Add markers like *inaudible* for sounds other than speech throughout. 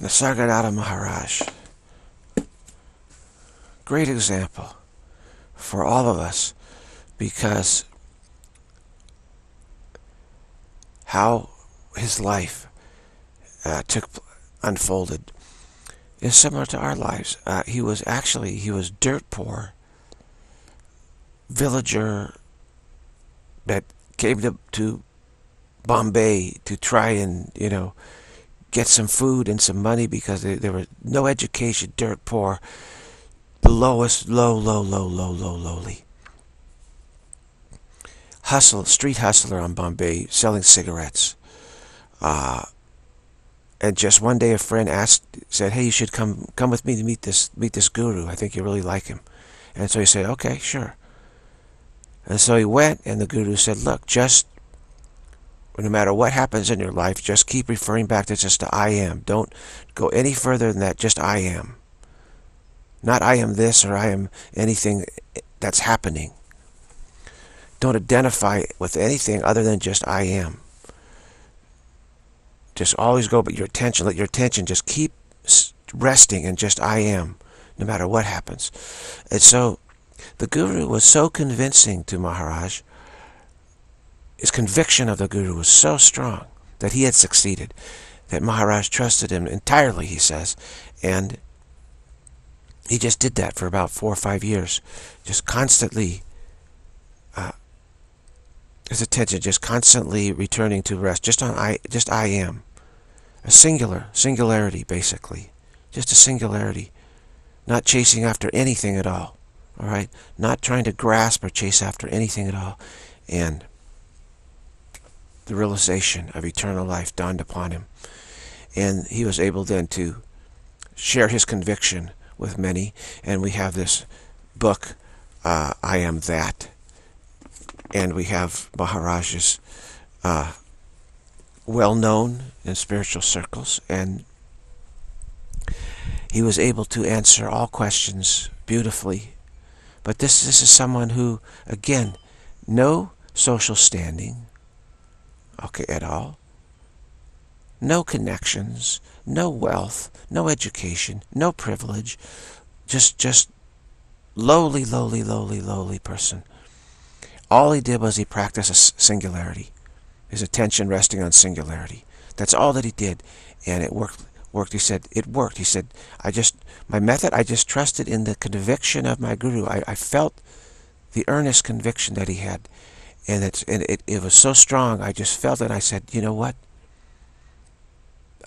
Nisargadatta Maharaj. Great example for all of us because how his life uh, took unfolded is similar to our lives. Uh, he was actually he was dirt poor villager that came to, to Bombay to try and you know get some food and some money because they, there was no education, dirt poor, the lowest, low, low, low, low, low, lowly. Hustle, street hustler on Bombay, selling cigarettes. Uh, and just one day a friend asked, said, hey, you should come come with me to meet this meet this guru. I think you really like him. And so he said, okay, sure. And so he went, and the guru said, look, just no matter what happens in your life, just keep referring back to just the I am. Don't go any further than that, just I am. Not I am this or I am anything that's happening. Don't identify with anything other than just I am. Just always go, but your attention, let your attention just keep resting in just I am, no matter what happens. And so the Guru was so convincing to Maharaj, his conviction of the Guru was so strong that he had succeeded, that Maharaj trusted him entirely, he says, and he just did that for about four or five years, just constantly uh, his attention just constantly returning to rest, just on I, just I am, a singular singularity basically, just a singularity, not chasing after anything at all, all right, not trying to grasp or chase after anything at all, and the realization of eternal life dawned upon him, and he was able then to share his conviction with many, and we have this book, uh, I Am That. And we have Maharaj's uh, well known in spiritual circles, and he was able to answer all questions beautifully. But this, this is someone who, again, no social standing, okay, at all, no connections, no wealth, no education, no privilege, just, just lowly, lowly, lowly, lowly person. All he did was he practiced a singularity. His attention resting on singularity. That's all that he did. And it worked. Worked. He said, it worked. He said, I just, my method, I just trusted in the conviction of my guru. I, I felt the earnest conviction that he had. And, it's, and it, it was so strong, I just felt it. I said, you know what?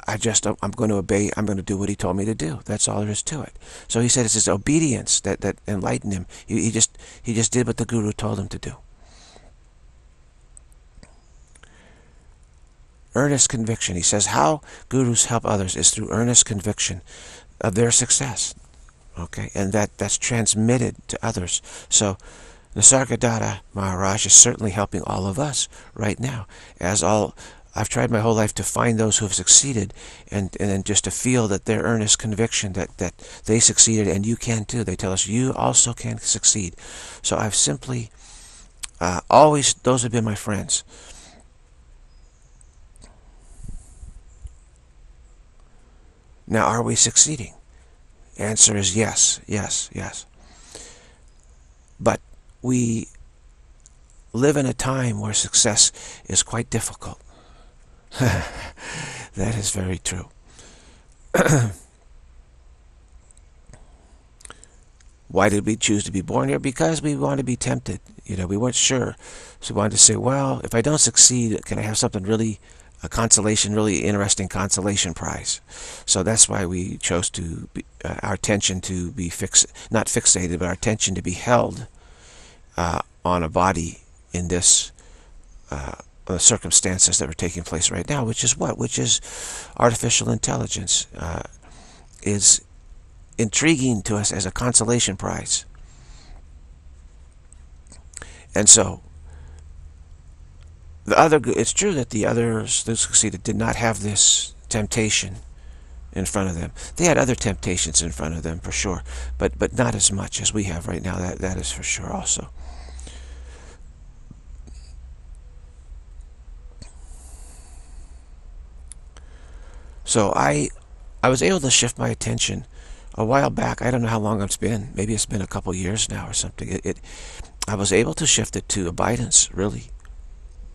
I just, I'm going to obey, I'm going to do what he told me to do. That's all there is to it. So he said it's his obedience that, that enlightened him. He, he, just, he just did what the guru told him to do. earnest conviction. He says how gurus help others is through earnest conviction of their success. Okay, and that, that's transmitted to others. So Nisargadatta Maharaj is certainly helping all of us right now. As all I've tried my whole life to find those who have succeeded and, and just to feel that their earnest conviction that, that they succeeded and you can too. They tell us you also can succeed. So I've simply uh, always, those have been my friends. Now, are we succeeding? Answer is yes, yes, yes. But we live in a time where success is quite difficult. *laughs* that is very true. *clears throat* Why did we choose to be born here? Because we want to be tempted. You know, we weren't sure. So we wanted to say, well, if I don't succeed, can I have something really a consolation, really interesting consolation prize. So that's why we chose to be, uh, our attention to be fix, not fixated, but our attention to be held uh, on a body in this uh, the circumstances that are taking place right now, which is what? Which is artificial intelligence uh, is intriguing to us as a consolation prize. And so the other, it's true that the others that succeeded did not have this temptation in front of them. They had other temptations in front of them for sure, but but not as much as we have right now. That that is for sure also. So I I was able to shift my attention a while back. I don't know how long it's been. Maybe it's been a couple years now or something. It, it I was able to shift it to abidance, really,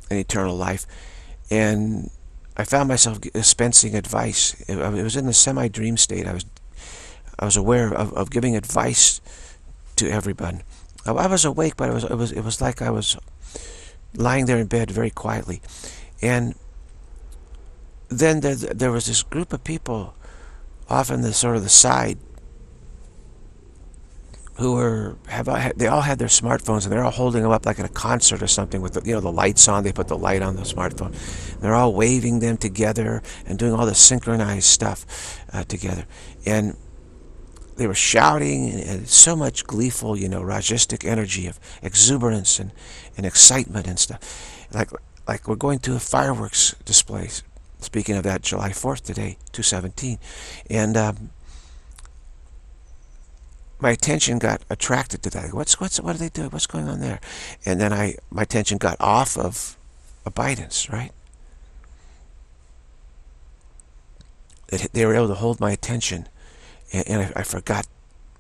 and eternal life. And I found myself dispensing advice. It, was in the semi-dream state. I was I was aware of, of giving advice to everyone. I, I was awake, but it was it was it was like I was lying there in bed very quietly, and then there there was this group of people off on the sort of the side who were have they all had their smartphones and they're all holding them up like at a concert or something with the, you know the lights on. They put the light on the smartphone. They're all waving them together and doing all the synchronized stuff uh, together, and they were shouting and, and, so much gleeful, you know, rajastic energy of exuberance and, and excitement and stuff, like like we're going to a fireworks display. Speaking of that, July 4th today, 217, and. Um, my attention got attracted to that. What's what's what are they doing? What's going on there? And then I my attention got off of abidance, right? That they were able to hold my attention, and, and I, I forgot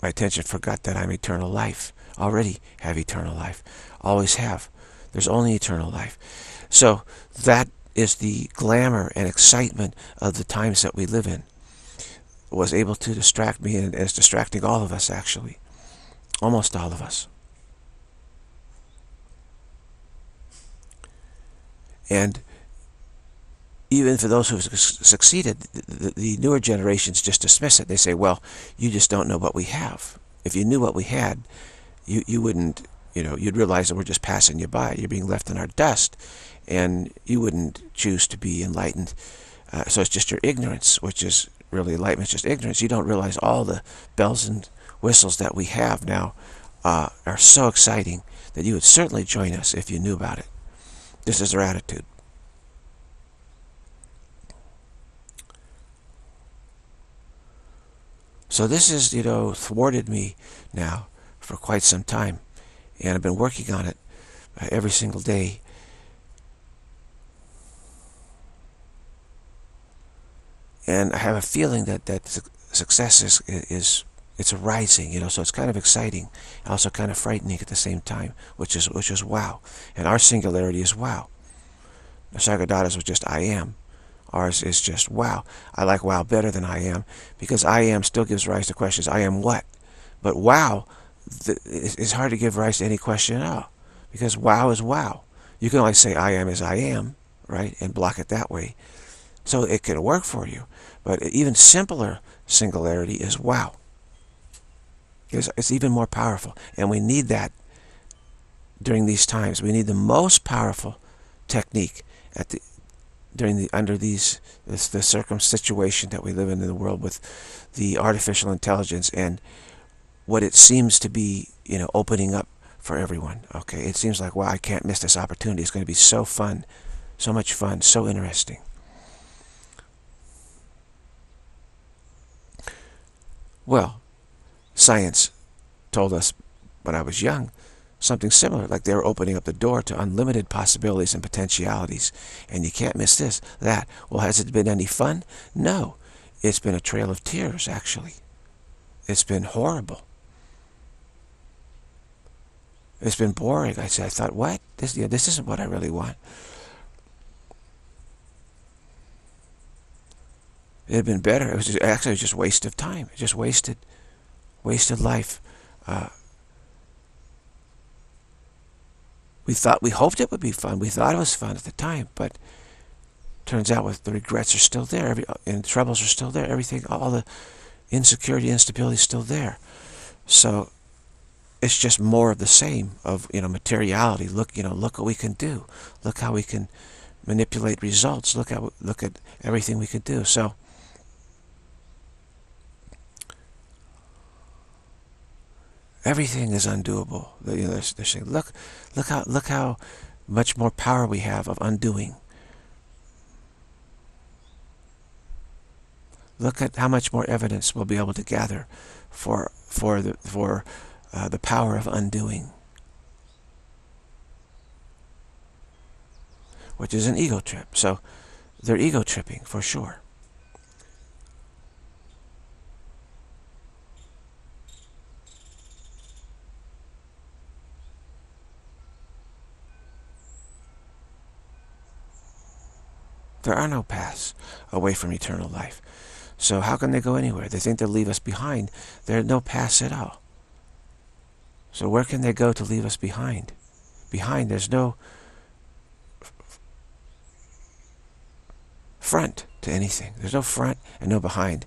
my attention forgot that I'm eternal life. Already have eternal life. Always have. There's only eternal life. So that is the glamour and excitement of the times that we live in was able to distract me and is distracting all of us actually. Almost all of us. And even for those who have succeeded, the, the, newer generations just dismiss it. They say, well, you just don't know what we have. If you knew what we had, you, you wouldn't, you know, you'd realize that we're just passing you by. You're being left in our dust, and you wouldn't choose to be enlightened. Uh, so it's just your ignorance, which is really enlightenment, just ignorance. You don't realize all the bells and whistles that we have now uh, are so exciting that you would certainly join us if you knew about it. This is their attitude. So this has, you know, thwarted me now for quite some time. And I've been working on it uh, every single day and I have a feeling that that success is is it's arising, you know, so it's kind of exciting, also kind of frightening at the same time, which is which is wow. And our singularity is wow. Nisargadatta's was just I am. Ours is just wow. I like wow better than I am because I am still gives rise to questions. I am what? But wow it's hard to give rise to any question at all because wow is wow. You can only say I am as I am, right, and block it that way. So it can work for you. But even simpler singularity is wow. It's, it's even more powerful. And we need that during these times. We need the most powerful technique at the during the under these this the circum situation that we live in in the world with the artificial intelligence and what it seems to be you know opening up for everyone okay it seems like wow I can't miss this opportunity it's going to be so fun so much fun so interesting Well, science told us when I was young something similar, like they were opening up the door to unlimited possibilities and potentialities. And you can't miss this, that. Well, has it been any fun? No. It's been a trail of tears, actually. It's been horrible. It's been boring. I said, I thought, what? This, you know, this isn't what I really want. It had been better. It was just, actually was just waste of time. It just wasted, wasted life. Uh, we thought, we hoped it would be fun. We thought it was fun at the time, but turns out with the regrets are still there, every, and troubles are still there. Everything, all the insecurity, instability is still there. So it's just more of the same of you know materiality. Look, you know, look what we can do. Look how we can manipulate results. Look at look at everything we could do. So Everything is undoable. They're, they're saying, look, look how, look how much more power we have of undoing. Look at how much more evidence we'll be able to gather for for the for uh, the power of undoing, which is an ego trip. So they're ego tripping for sure. There are no paths away from eternal life. So how can they go anywhere? They think they'll leave us behind. There are no paths at all. So where can they go to leave us behind? Behind, there's no front to anything. There's no front and no behind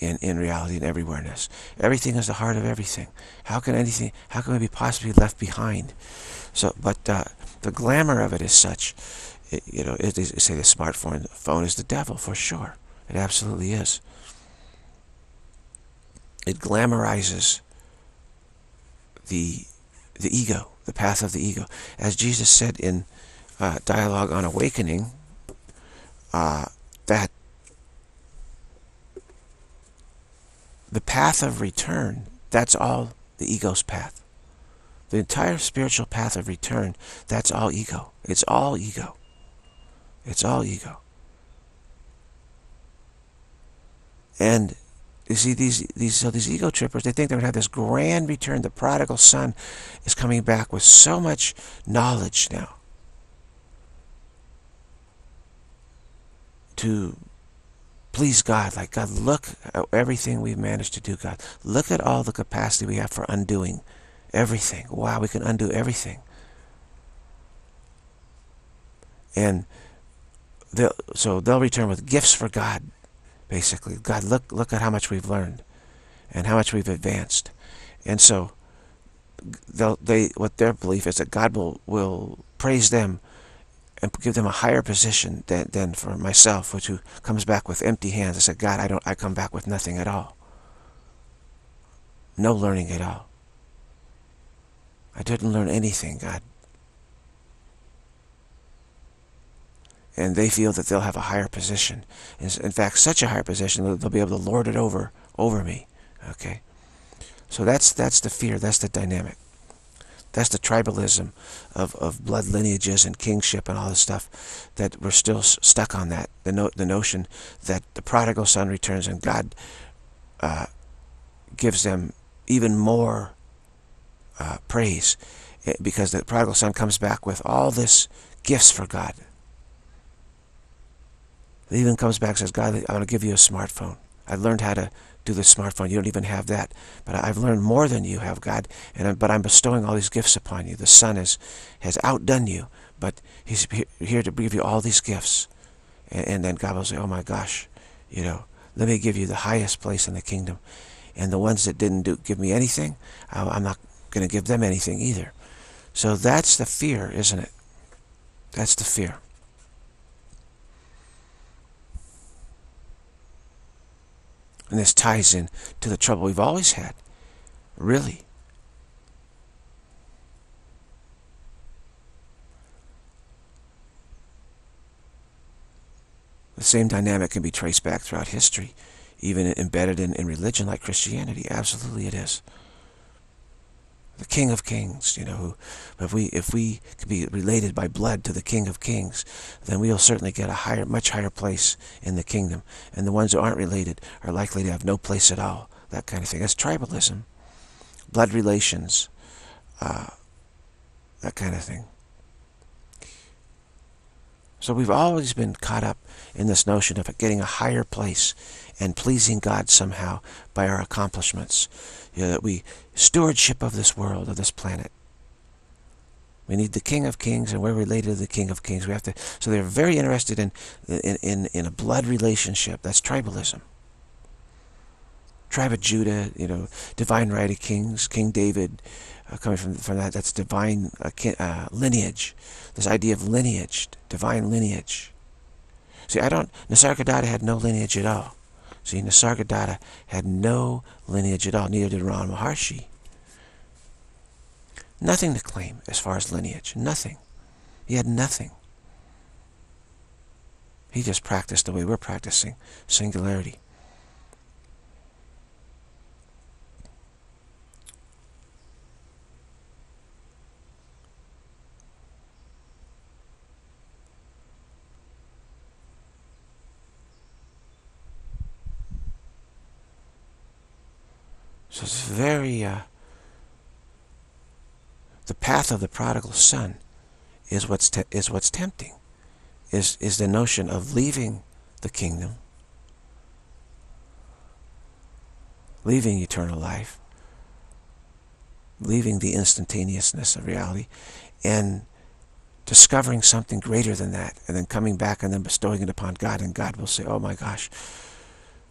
in, in reality and everywhereness. Everything is the heart of everything. How can anything, how can we be possibly left behind? So, but uh, the glamour of it is such, you know, it, it, say the smartphone phone is the devil for sure. It absolutely is. It glamorizes the the ego, the path of the ego. As Jesus said in uh, Dialogue on Awakening, uh, that the path of return, that's all the ego's path. The entire spiritual path of return, that's all ego. It's all ego. It's all ego. And you see, these these so these ego trippers, they think they're going to have this grand return. The prodigal son is coming back with so much knowledge now to please God. Like, God, look at everything we've managed to do, God. Look at all the capacity we have for undoing everything. Wow, we can undo everything. And they'll, so they'll return with gifts for God, basically. God, look, look at how much we've learned and how much we've advanced. And so they, what their belief is that God will, will praise them and give them a higher position than, than for myself, which who comes back with empty hands. I said, God, I don't, I come back with nothing at all. No learning at all. I didn't learn anything, God. And they feel that they'll have a higher position. In fact, such a higher position that they'll be able to lord it over over me. Okay? So that's that's the fear, that's the dynamic. That's the tribalism of, of blood lineages and kingship and all this stuff that we're still stuck on that. The, no, the notion that the prodigal son returns and God uh, gives them even more uh, praise eh, because the prodigal son comes back with all this gifts for God. He even comes back and says, God, I want to give you a smartphone. I learned how to do the smartphone. You don't even have that. But I've learned more than you have, God. And But I'm bestowing all these gifts upon you. The Son is, has outdone you, but he's here to give you all these gifts. And, and then God will say, oh my gosh, you know, let me give you the highest place in the kingdom. And the ones that didn't do, give me anything, I'm not going to give them anything either. So that's the fear, isn't it? That's the fear. And this ties in to the trouble we've always had. Really. The same dynamic can be traced back throughout history, even embedded in, in religion like Christianity. Absolutely it is the King of Kings, you know, if we if we could be related by blood to the King of Kings, then we'll certainly get a higher, much higher place in the kingdom. And the ones who aren't related are likely to have no place at all. That kind of thing. That's tribalism, blood relations, uh, that kind of thing. So we've always been caught up in this notion of getting a higher place and pleasing God somehow by our accomplishments you know, that we stewardship of this world, of this planet. We need the King of Kings, and we're related to the King of Kings. We have to. So they're very interested in in in, in a blood relationship. That's tribalism. Tribe of Judah, you know, divine right of kings, King David, uh, coming from from that. That's divine uh, uh, lineage. This idea of lineage, divine lineage. See, I don't. Nisargadatta had no lineage at all. See, Nisargadatta had no lineage at all, neither did Ramana Maharshi. Nothing to claim as far as lineage. Nothing. He had nothing. He just practiced the way we're practicing, singularity. So it's very, uh, the path of the prodigal son is what's, is what's tempting. is, is the notion of leaving the kingdom, leaving eternal life, leaving the instantaneousness of reality, and discovering something greater than that, and then coming back and then bestowing it upon God, and God will say, oh my gosh,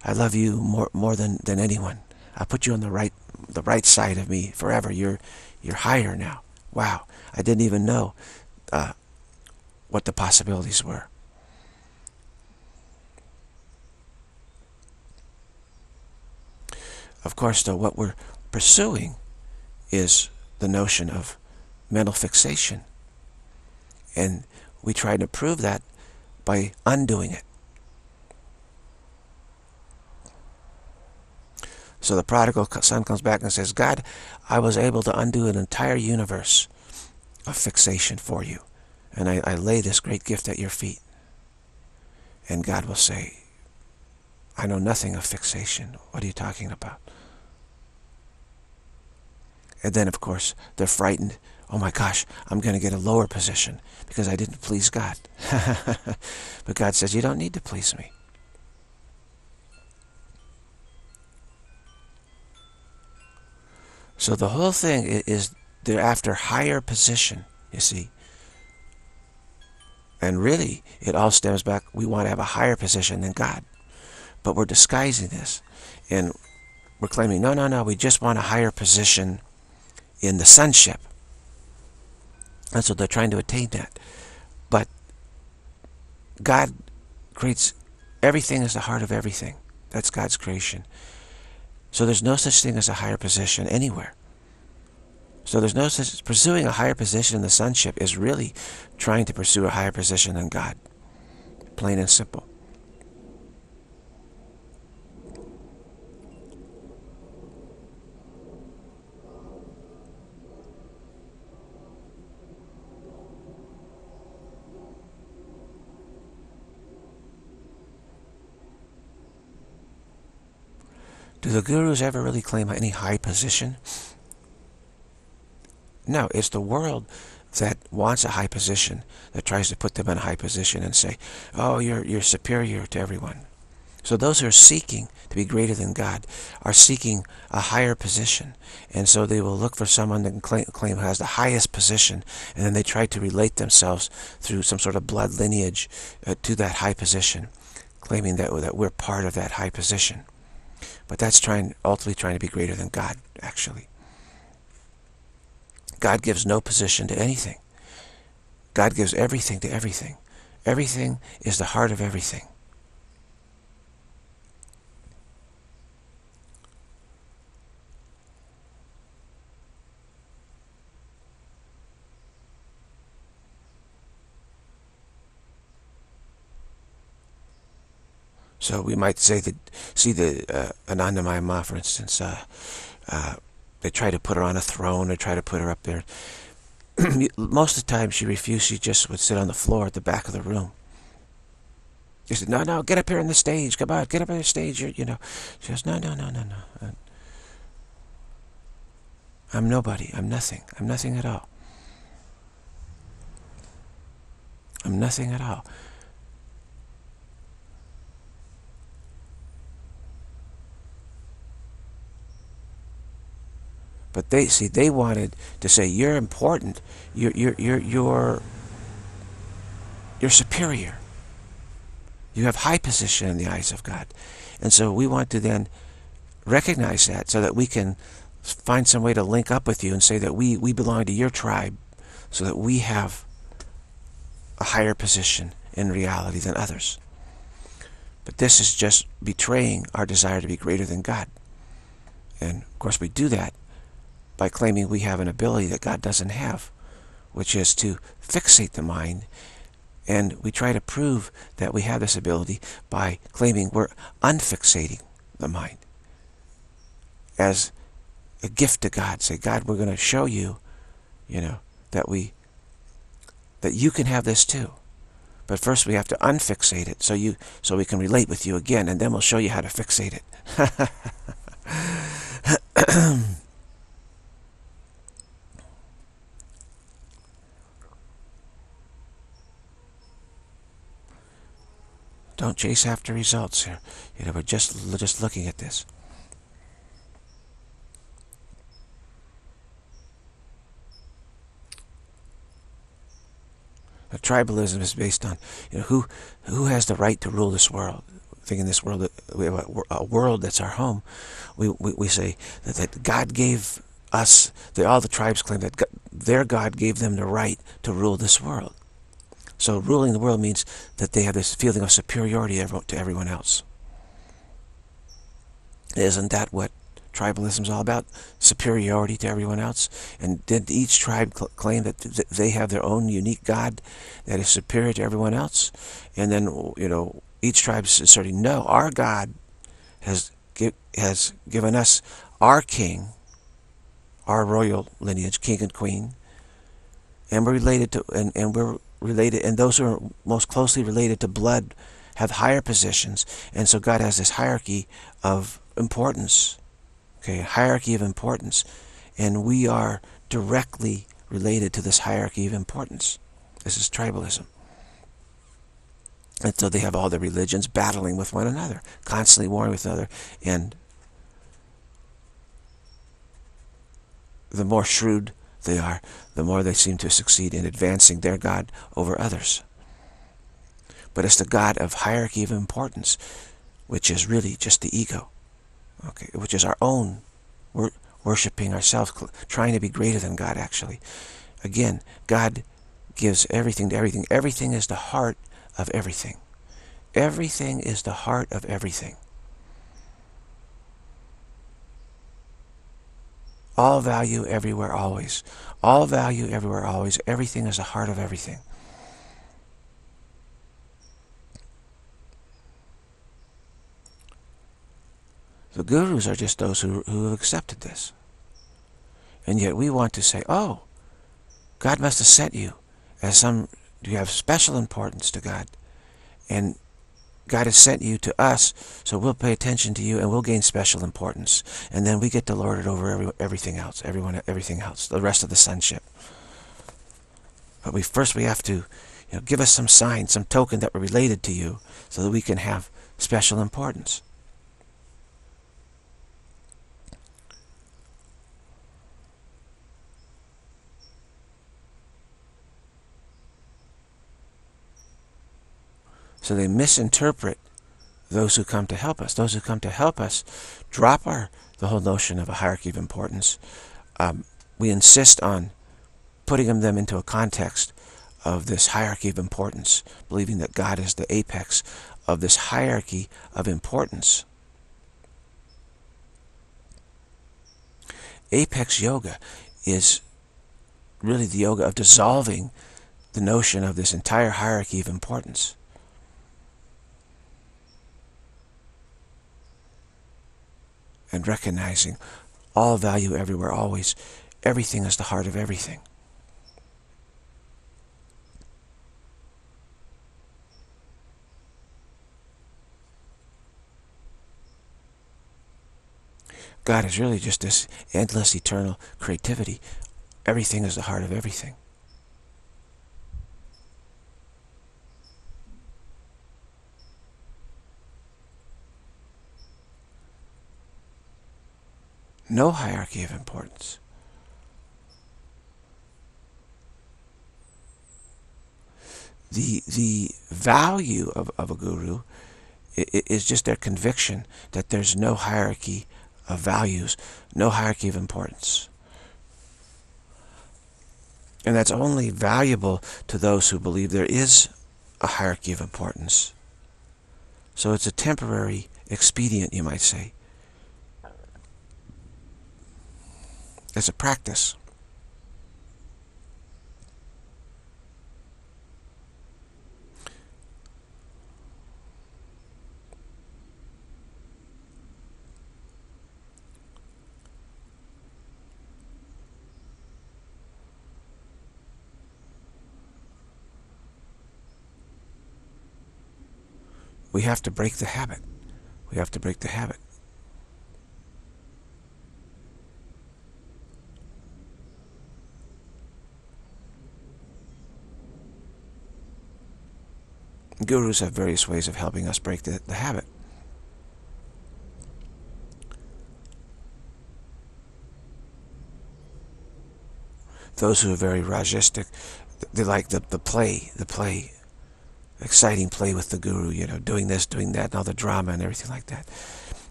I love you more, more than, than anyone. I put you on the right the right side of me forever. You're you're higher now. Wow, I didn't even know uh, what the possibilities were. Of course, though, what we're pursuing is the notion of mental fixation. And we try to prove that by undoing it. So the prodigal son comes back and says, God, I was able to undo an entire universe of fixation for you. And I, I lay this great gift at your feet. And God will say, I know nothing of fixation. What are you talking about? And then, of course, they're frightened. Oh my gosh, I'm going to get a lower position because I didn't please God. *laughs* but God says, you don't need to please me. So the whole thing is they're after higher position, you see. And really, it all stems back, we want to have a higher position than God. But we're disguising this. And we're claiming, no, no, no, we just want a higher position in the sonship. And so they're trying to attain that. But God creates everything as the heart of everything. That's God's creation. So there's no such thing as a higher position anywhere. So there's no such, pursuing a higher position in the sonship is really trying to pursue a higher position than God. Plain and simple. Do the gurus ever really claim any high position? No, it's the world that wants a high position, that tries to put them in a high position and say, oh, you're, you're superior to everyone. So those who are seeking to be greater than God are seeking a higher position. And so they will look for someone that claim, claim has the highest position, and then they try to relate themselves through some sort of blood lineage uh, to that high position, claiming that, that we're part of that high position. But that's trying ultimately trying to be greater than God, actually. God gives no position to anything. God gives everything to everything. Everything is the heart of everything. So we might say that, see the uh, Anandamayi Ma, for instance, uh, uh, they try to put her on a throne, they try to put her up there. *clears throat* Most of the time she refused, she just would sit on the floor at the back of the room. She said, no, no, get up here on the stage, come on, get up on the stage, You're, you know. She goes, no, no, no, no, no. I'm nobody, I'm nothing, I'm nothing at all. I'm nothing at all. But they see they wanted to say you're important. You're you're you're you're you're superior. You have high position in the eyes of God. And so we want to then recognize that so that we can find some way to link up with you and say that we, we belong to your tribe so that we have a higher position in reality than others. But this is just betraying our desire to be greater than God. And of course we do that by claiming we have an ability that God doesn't have, which is to fixate the mind. And we try to prove that we have this ability by claiming we're unfixating the mind as a gift to God. Say, God, we're going to show you, you know, that we, that you can have this too. But first we have to unfixate it so you, so we can relate with you again, and then we'll show you how to fixate it. *laughs* *clears throat* Don't chase after results here. You know, we're just just looking at this. tribalism is based on you know who who has the right to rule this world. Thinking this world, we have a, a world that's our home. We, we, we say that, that God gave us, the, all the tribes claim that God, their God gave them the right to rule this world. So ruling the world means that they have this feeling of superiority to everyone else. Isn't that what tribalism is all about? Superiority to everyone else? And did each tribe cl claim that th they have their own unique God that is superior to everyone else? And then, you know, each tribe is asserting, no, our God has, has given us our king, our royal lineage, king and queen, and we're related to, and, and we're related, and those who are most closely related to blood have higher positions. And so God has this hierarchy of importance. Okay, hierarchy of importance. And we are directly related to this hierarchy of importance. This is tribalism. And so they have all the religions battling with one another, constantly warring with another. And the more shrewd they are, the more they seem to succeed in advancing their God over others. But it's the God of hierarchy of importance, which is really just the ego, okay, which is our own. We're worshipping ourselves, trying to be greater than God, actually. Again, God gives everything to everything. Everything is the heart of everything. Everything is the heart of everything. All value everywhere, always. All value everywhere, always. Everything is the heart of everything. The gurus are just those who, who have accepted this. And yet we want to say, oh, God must have sent you as some, you have special importance to God. And God has sent you to us, so we'll pay attention to you and we'll gain special importance. And then we get to lord it over every, everything else, everyone, everything else, the rest of the sonship. But we first we have to you know, give us some sign, some token that we're related to you so that we can have special importance. So they misinterpret those who come to help us. Those who come to help us drop our the whole notion of a hierarchy of importance. Um, we insist on putting them into a context of this hierarchy of importance, believing that God is the apex of this hierarchy of importance. Apex yoga is really the yoga of dissolving the notion of this entire hierarchy of importance. And recognizing all value everywhere, always. Everything is the heart of everything. God is really just this endless, eternal creativity. Everything is the heart of everything. No hierarchy of importance. The, the value of, of a guru is just their conviction that there's no hierarchy of values, no hierarchy of importance. And that's only valuable to those who believe there is a hierarchy of importance. So it's a temporary expedient, you might say. As a practice. We have to break the habit. We have to break the habit. Gurus have various ways of helping us break the, the habit. Those who are very rajistic, they like the, the play, the play, exciting play with the guru, you know, doing this, doing that, and all the drama and everything like that.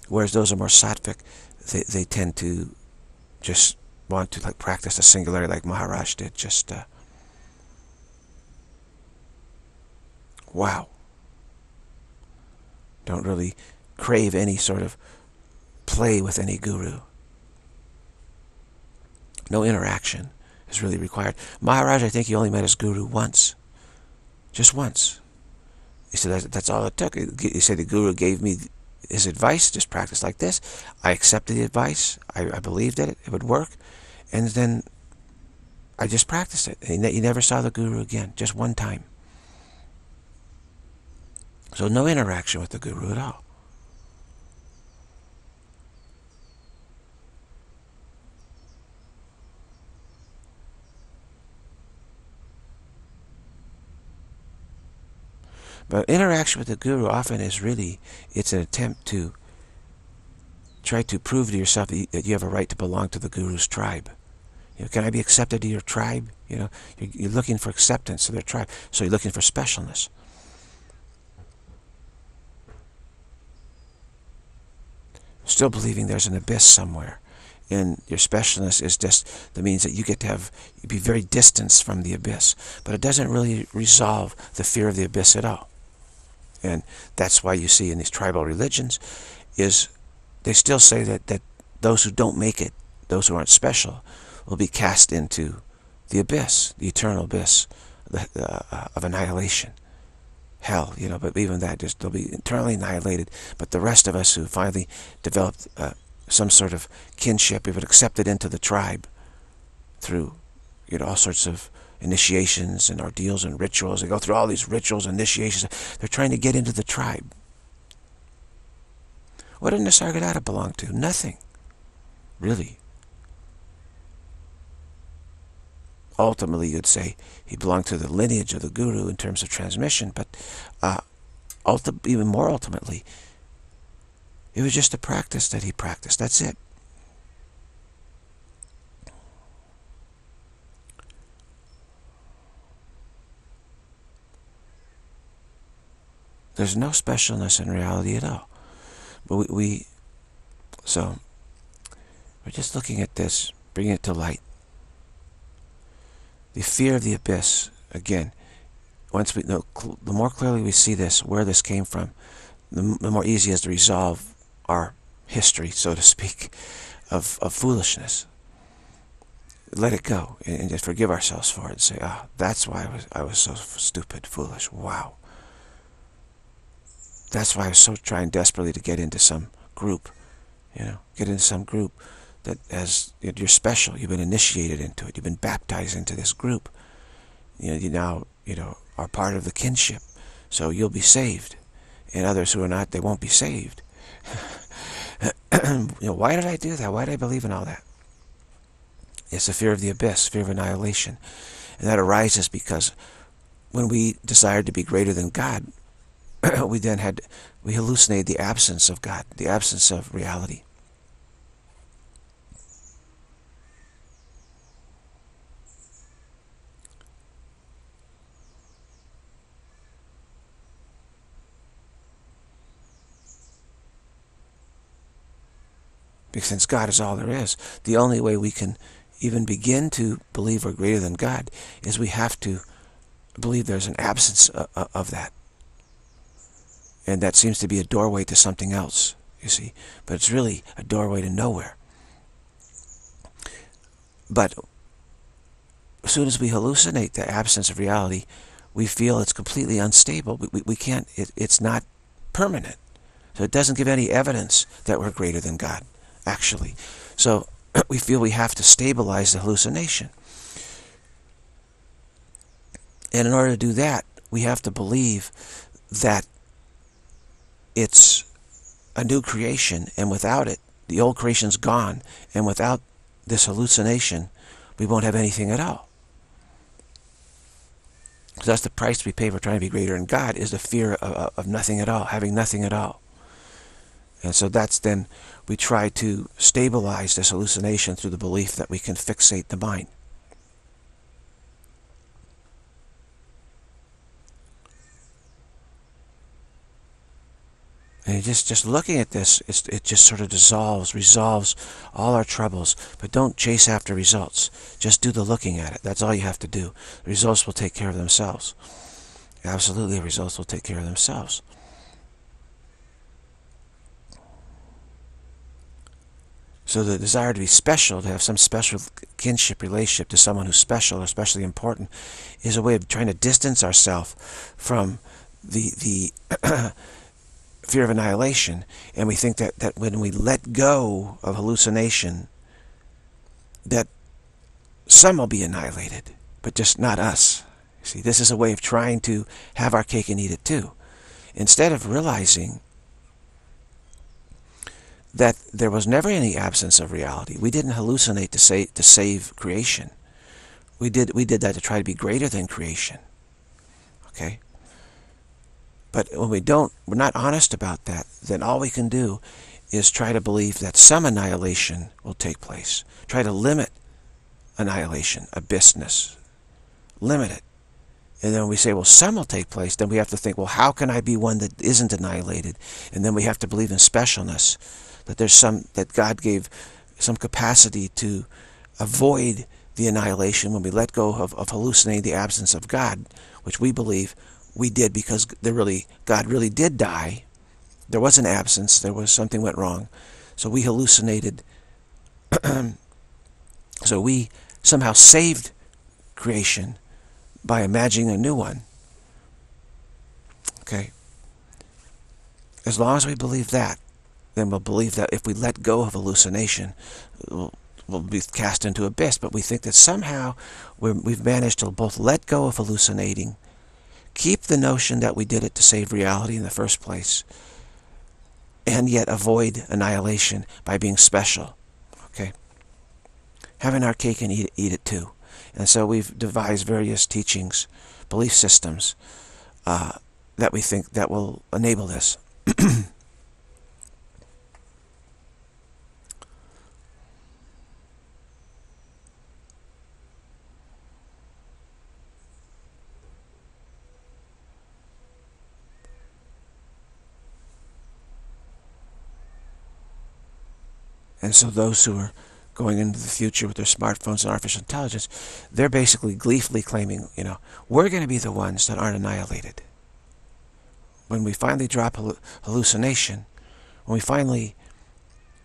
Whereas those are more sattvic, they, they tend to just want to like practice the singularity like Maharaj did, just uh, wow. Don't really crave any sort of play with any guru. No interaction is really required. Maharaj, I think he only met his guru once. Just once. He said, that, that's all it took. He said, the guru gave me his advice, just practice like this. I accepted the advice. I, I believed it, it would work. And then I just practiced it. He, ne he never saw the guru again, just one time. So no interaction with the guru at all. But interaction with the guru often is really, it's an attempt to try to prove to yourself that you have a right to belong to the guru's tribe. You know, can I be accepted to your tribe? You know, you're, you're looking for acceptance to their tribe, so you're looking for specialness. Still believing there's an abyss somewhere, and your specialness is just the means that you get to have be very distanced from the abyss, but it doesn't really resolve the fear of the abyss at all. And that's why you see in these tribal religions is they still say that, that those who don't make it, those who aren't special, will be cast into the abyss, the eternal abyss uh, of annihilation. Hell, you know, but even that, just they'll be internally annihilated. But the rest of us who finally developed uh, some sort of kinship, if it accepted into the tribe through, you know, all sorts of initiations and ordeals and rituals. They go through all these rituals, initiations. They're trying to get into the tribe. What did Nisargadatta belong to? Nothing. Really. Ultimately, you'd say he belonged to the lineage of the Guru in terms of transmission, but uh, even more ultimately, it was just a practice that he practiced. That's it. There's no specialness in reality at all. But we, we so we're just looking at this, bringing it to light. The fear of the abyss, again, once we know, the more clearly we see this, where this came from, the, the more easy it is to resolve our history, so to speak, of, of foolishness. Let it go and, and just forgive ourselves for it and say, ah, oh, that's why I was, I was so stupid, foolish. Wow. That's why I was so trying desperately to get into some group, you know, get into some group that as you're special, you've been initiated into it, you've been baptized into this group. You know, you now, you know, are part of the kinship, so you'll be saved. And others who are not, they won't be saved. *clears throat* you know, why did I do that? Why did I believe in all that? It's the fear of the abyss, fear of annihilation. And that arises because when we desired to be greater than God, *clears throat* we then had, we hallucinated the absence of God, the absence of reality. Because since God is all there is, the only way we can even begin to believe we're greater than God is we have to believe there's an absence of, that. And that seems to be a doorway to something else, you see. But it's really a doorway to nowhere. But as soon as we hallucinate the absence of reality, we feel it's completely unstable. We, we, we can't, it, it's not permanent. So it doesn't give any evidence that we're greater than God, actually. So *clears throat* we feel we have to stabilize the hallucination. And in order to do that, we have to believe that it's a new creation, and without it, the old creation's gone, and without this hallucination, we won't have anything at all. So that's the price we pay for trying to be greater than God is the fear of, of nothing at all, having nothing at all. And so that's then we try to stabilize this hallucination through the belief that we can fixate the mind. And just, just looking at this, it just sort of dissolves, resolves all our troubles. But don't chase after results. Just do the looking at it. That's all you have to do. The results will take care of themselves. Absolutely, results will take care of themselves. So the desire to be special, to have some special kinship relationship to someone who's special or especially important, is a way of trying to distance ourselves from the the *clears throat* fear of annihilation, and we think that, that when we let go of hallucination, that some will be annihilated, but just not us. See, this is a way of trying to have our cake and eat it too. Instead of realizing that there was never any absence of reality. We didn't hallucinate to, say, to save creation. We did, we did that to try to be greater than creation. Okay? But when we don't, we're not honest about that, then all we can do is try to believe that some annihilation will take place. Try to limit annihilation, abyssness. Limit it. And then we say, well, some will take place. Then we have to think, well, how can I be one that isn't annihilated? And then we have to believe in specialness, that there's some, that God gave some capacity to avoid the annihilation when we let go of, of hallucinating the absence of God, which we believe we did because there really God really did die. There was an absence. There was something went wrong. So we hallucinated. *clears throat* so we somehow saved creation by imagining a new one. Okay. As long as we believe that, then we'll believe that if we let go of hallucination, we'll, we'll be cast into abyss. But we think that somehow we have managed to both let go of hallucinating keep the notion that we did it to save reality in the first place, and yet avoid annihilation by being special. Okay? Having our cake and eat, eat it too. And so we've devised various teachings, belief systems, uh, that we think that will enable this. *clears throat* And so those who are going into the future with their smartphones and artificial intelligence, they're basically gleefully claiming, you know, we're going to be the ones that aren't annihilated. When we finally drop hallucination, when we finally,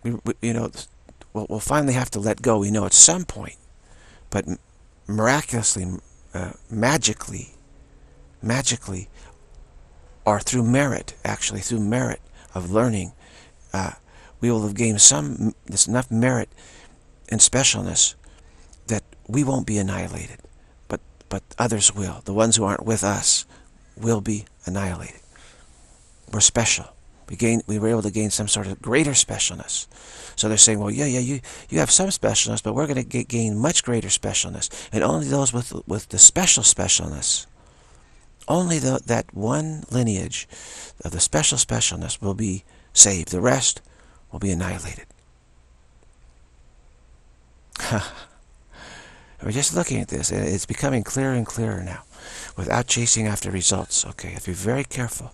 you know, we'll, finally have to let go, we know at some point, but miraculously, uh, magically, magically, or through merit, actually, through merit of learning, uh, we will have gained some, there's enough merit and specialness that we won't be annihilated. But, but others will. The ones who aren't with us will be annihilated. We're special. We gain, we were able to gain some sort of greater specialness. So they're saying, well, yeah, yeah, you, you have some specialness, but we're going to gain much greater specialness. And only those with, with the special specialness, only the, that one lineage of the special specialness will be saved. The rest will be annihilated. We're just looking at this, and it's becoming clearer and clearer now, without chasing after results. Okay, have to be very careful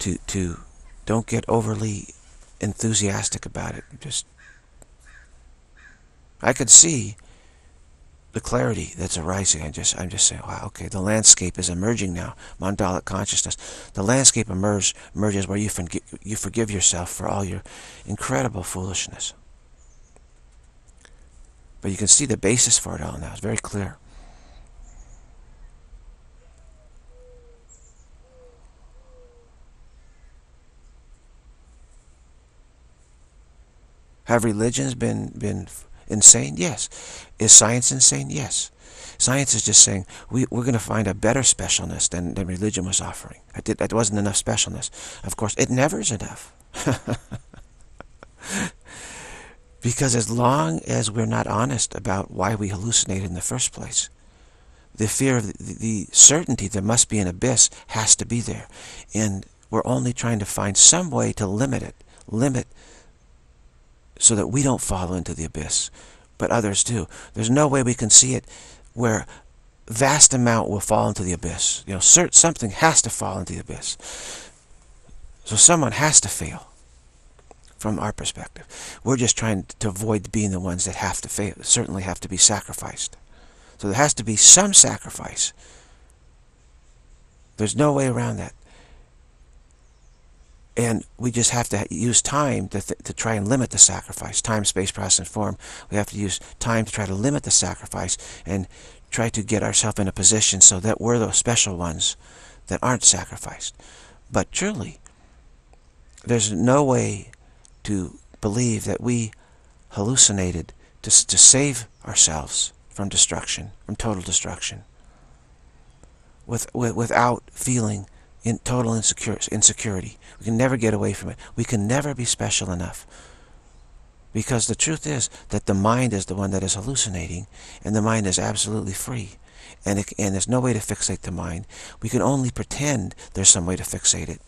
to to don't get overly enthusiastic about it. Just I could see the clarity that's arising. I just, I'm just saying, wow, okay, the landscape is emerging now. Mandalic consciousness. The landscape emerge, emerges where you, forgive, you forgive yourself for all your incredible foolishness. But you can see the basis for it all now. It's very clear. Have religions been been insane? Yes. Is science insane? Yes. Science is just saying we, we're going to find a better specialness than, than religion was offering. That, did, that wasn't enough specialness. Of course, it never is enough. *laughs* because as long as we're not honest about why we hallucinate in the first place, the fear of the, the certainty there must be an abyss has to be there. And we're only trying to find some way to limit it, limit so that we don't fall into the abyss, but others do. There's no way we can see it where vast amount will fall into the abyss. You know, something has to fall into the abyss. So someone has to fail from our perspective. We're just trying to avoid being the ones that have to fail, certainly have to be sacrificed. So there has to be some sacrifice. There's no way around that. And we just have to use time to, to try and limit the sacrifice. Time, space, process, and form. We have to use time to try to limit the sacrifice and try to get ourselves in a position so that we're the special ones that aren't sacrificed. But truly, there's no way to believe that we hallucinated to, to save ourselves from destruction, from total destruction, with, with, without feeling in total insecure, insecurity. We can never get away from it. We can never be special enough. Because the truth is that the mind is the one that is hallucinating, and the mind is absolutely free. And, it, and there's no way to fixate the mind. We can only pretend there's some way to fixate it.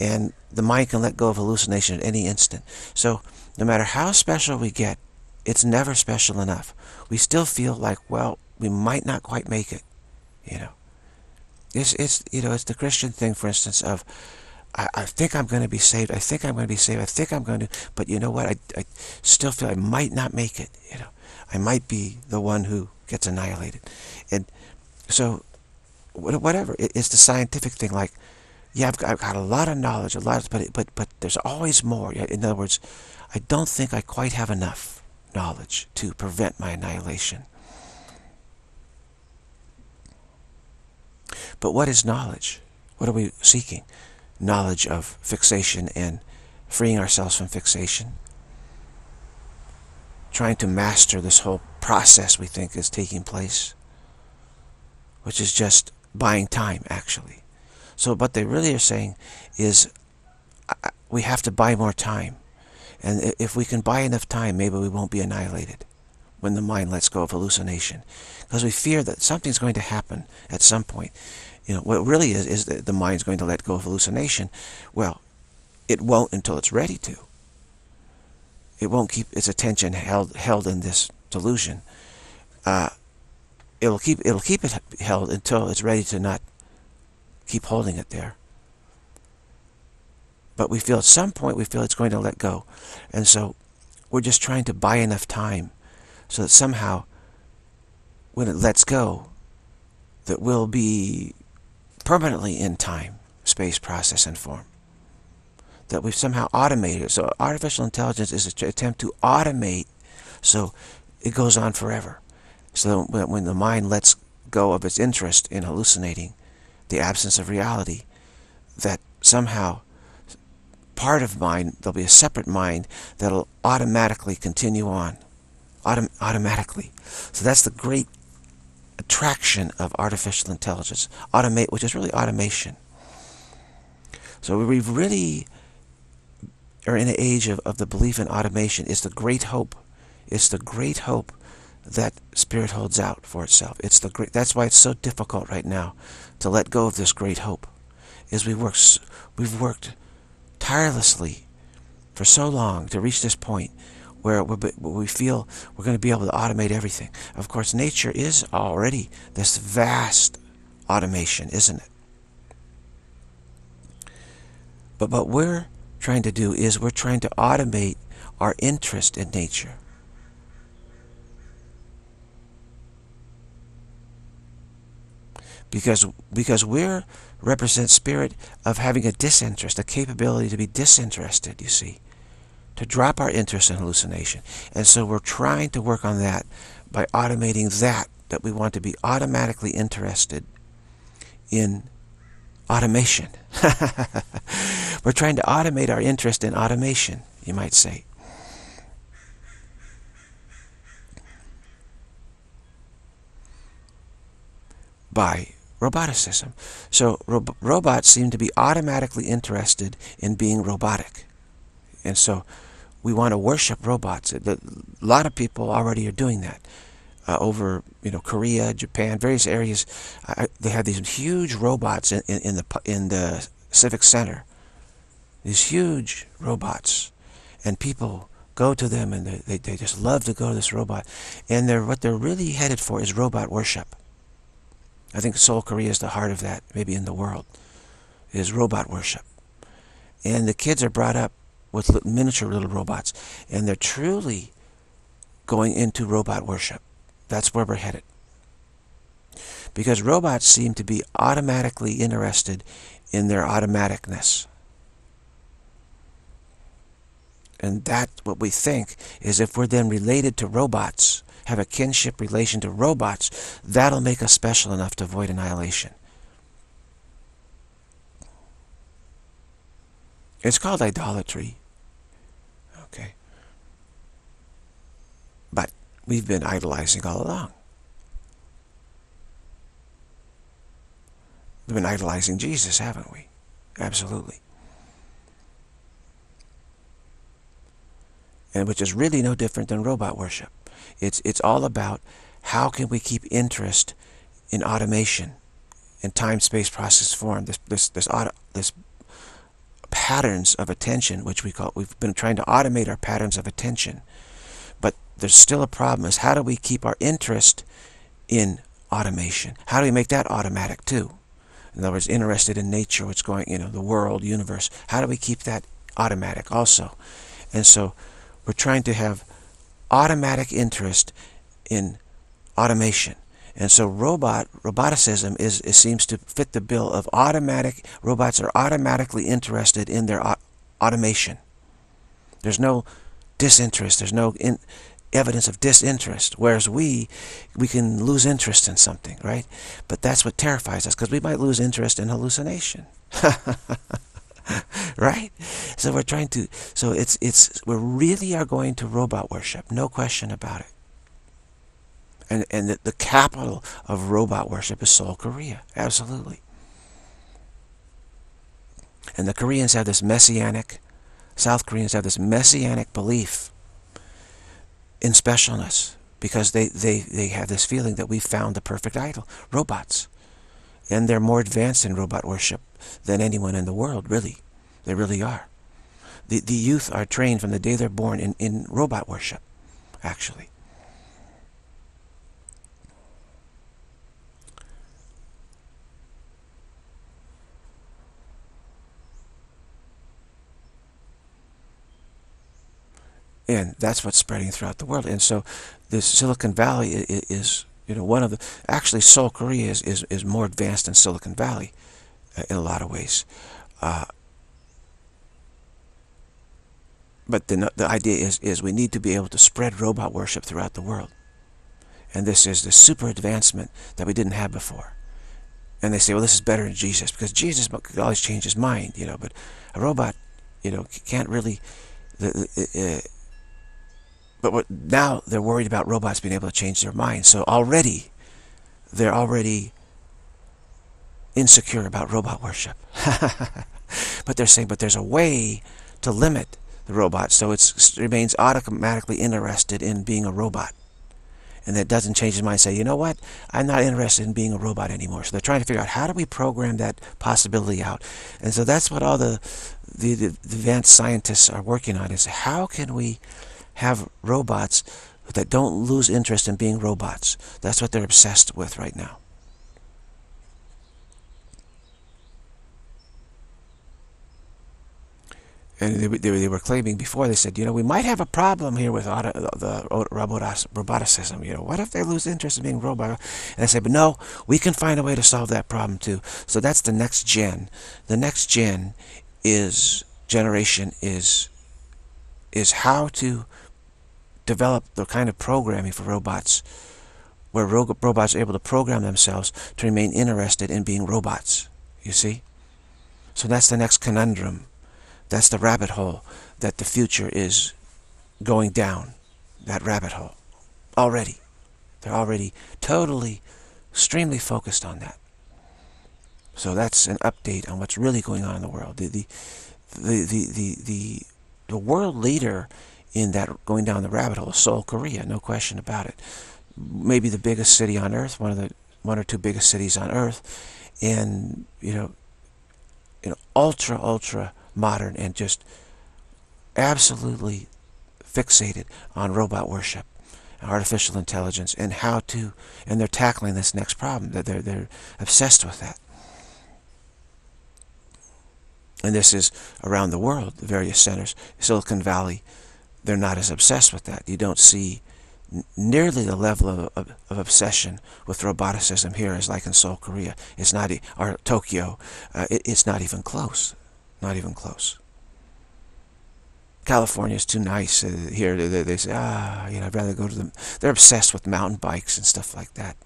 And the mind can let go of hallucination at any instant. So no matter how special we get, it's never special enough. We still feel like, well, we might not quite make it, you know. It's, it's you know, it's the Christian thing, for instance, of, I, I think I'm going to be saved. I think I'm going to be saved. I think I'm going to, but you know what? I, I still feel I might not make it, you know. I might be the one who gets annihilated. And so, whatever, it's the scientific thing, like, yeah, I've got, I've got a lot of knowledge, a lot, of, but but but there's always more. In other words, I don't think I quite have enough knowledge to prevent my annihilation. But what is knowledge? What are we seeking? Knowledge of fixation and freeing ourselves from fixation. Trying to master this whole process we think is taking place, which is just buying time, actually. So what they really are saying is we have to buy more time. And if we can buy enough time, maybe we won't be annihilated when the mind lets go of hallucination. Because we fear that something's going to happen at some point. You know, what really is, is that the mind's going to let go of hallucination. Well, it won't until it's ready to. It won't keep its attention held held in this delusion. Uh, it'll keep it'll keep it held until it's ready to not keep holding it there. But we feel at some point, we feel it's going to let go. And so we're just trying to buy enough time so that somehow when it lets go, that we'll be permanently in time, space, process, and form. That we've somehow automated. So artificial intelligence is an attempt to automate so it goes on forever. So that when the mind lets go of its interest in hallucinating, the absence of reality, that somehow part of mind, there'll be a separate mind that'll automatically continue on. Autom automatically. So that's the great attraction of artificial intelligence. Automate, which is really automation. So we've really are in an age of, of the belief in automation. It's the great hope. It's the great hope that spirit holds out for itself. It's the great. That's why it's so difficult right now to let go of this great hope. Is we work, we've worked tirelessly for so long to reach this point where we feel we're going to be able to automate everything. Of course, nature is already this vast automation, isn't it? But what we're trying to do is we're trying to automate our interest in nature. because because we're represent spirit of having a disinterest, a capability to be disinterested, you see, to drop our interest in hallucination. And so we're trying to work on that by automating that, that we want to be automatically interested in automation. *laughs* we're trying to automate our interest in automation, you might say. By roboticism. So ro robots seem to be automatically interested in being robotic. And so we want to worship robots. A lot of people already are doing that. uh, over you know Korea, Japan, various areas. Uh, they have these huge robots in, in, in the in the civic center. These huge robots, and people go to them and they, they just love to go to this robot. And they're what they're really headed for is robot worship. I think Seoul, Korea is the heart of that, maybe in the world, is robot worship. And the kids are brought up with miniature little robots, and they're truly going into robot worship. That's where we're headed. Because robots seem to be automatically interested in their automaticness. And that, what we think, is if we're then related to robots, have a kinship relation to robots, that'll make us special enough to avoid annihilation. It's called idolatry. Okay. But we've been idolizing all along. We've been idolizing Jesus, haven't we? Absolutely. And which is really no different than robot worship. It's, it's all about how can we keep interest in automation, in time-space process form, this, this, this, auto, this patterns of attention, which we call, we've been trying to automate our patterns of attention. There's still a problem is how do we keep our interest in automation? How do we make that automatic too? In other words, interested in nature, what's going, you know, the world, universe. How do we keep that automatic also? And so we're trying to have automatic interest in automation. And so robot, roboticism is, it seems to fit the bill of automatic, robots are automatically interested in their automation. There's no disinterest, there's no in, evidence of disinterest. Whereas we, we can lose interest in something, right? But that's what terrifies us, because we might lose interest in hallucination. *laughs* right? So we're trying to, so it's, it's, we really are going to robot worship, no question about it. And, and the, the capital of robot worship is Seoul, Korea. Absolutely. And the Koreans have this messianic, South Koreans have this messianic belief in specialness because they, they, they have this feeling that we've found the perfect idol, robots. And they're more advanced in robot worship than anyone in the world, really. They really are. The, the youth are trained from the day they're born in, in robot worship, actually. And that's what's spreading throughout the world. And so this Silicon Valley is, you know, one of the, actually Seoul, Korea is, is, is more advanced than Silicon Valley uh, in a lot of ways. Uh, but the, the idea is, is we need to be able to spread robot worship throughout the world. And this is the super advancement that we didn't have before. And they say, well, this is better than Jesus, because Jesus could always change his mind, you know, but a robot, you know, can't really, the, the, uh, but now they're worried about robots being able to change their minds. So already, they're already insecure about robot worship. *laughs* but they're saying, but there's a way to limit the robot so it remains automatically interested in being a robot. And that doesn't change his mind say, you know what, I'm not interested in being a robot anymore. So they're trying to figure out how do we program that possibility out. And so that's what all the, the, the advanced scientists are working on is how can we have robots that don't lose interest in being robots. That's what they're obsessed with right now. And they, they, they, were claiming before, they said, you know, we might have a problem here with auto, the roboticism. You know, what if they lose interest in being robot? And I said, but no, we can find a way to solve that problem too. So that's the next gen. The next gen is, generation is, is how to develop the kind of programming for robots where ro robots are able to program themselves to remain interested in being robots. You see? So that's the next conundrum. That's the rabbit hole that the future is going down. That rabbit hole. Already. They're already totally, extremely focused on that. So that's an update on what's really going on in the world. The, the, the, the, the, the, the world leader in that going down the rabbit hole, Seoul, Korea, no question about it. maybe the biggest city on earth, one of the one or two biggest cities on earth, and you know, you know, ultra ultra modern and just absolutely fixated on robot worship, artificial intelligence, and how to, and they're tackling this next problem. That they're they're obsessed with that. And this is around the world, the various centers. Silicon Valley, they're not as obsessed with that. You don't see nearly the level of, of, of, obsession with roboticism here as like in Seoul, Korea. It's not, or Tokyo, uh, it, it's not even close. Not even close. California is too nice uh, here. They, they, say, ah, you know, I'd rather go to them. They're obsessed with mountain bikes and stuff like that.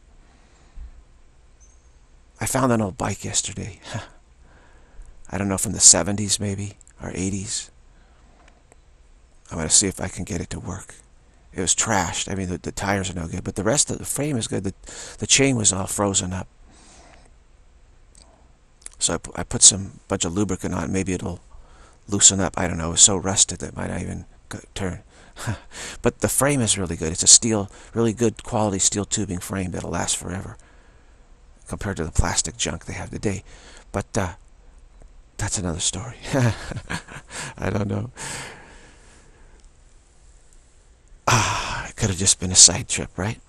I found an old bike yesterday. *laughs* I don't know, from the 70s maybe, or 80s. I'm going to see if I can get it to work. It was trashed. I mean, the, the tires are no good, but the rest of the frame is good. The, the chain was all frozen up. So I, I put some bunch of lubricant on. Maybe it'll loosen up. I don't know. It was so rusted that it might not even turn. *laughs* but the frame is really good. It's a steel, really good quality steel tubing frame that'll last forever compared to the plastic junk they have today. But uh, that's another story. *laughs* I don't know. Ah, it could have just been a side trip, right?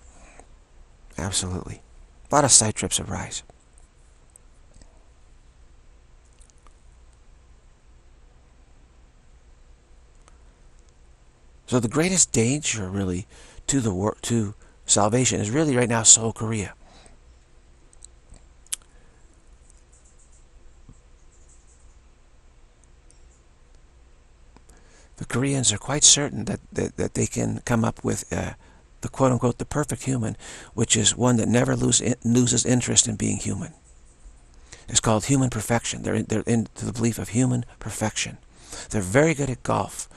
Absolutely. A lot of side trips arise. So the greatest danger, really, to the work to salvation is really right now Seoul, Korea. The Koreans are quite certain that, that, that they can come up with uh, the quote-unquote the perfect human, which is one that never lose, loses interest in being human. It's called human perfection. They're, in, they're into the belief of human perfection. They're very good at golf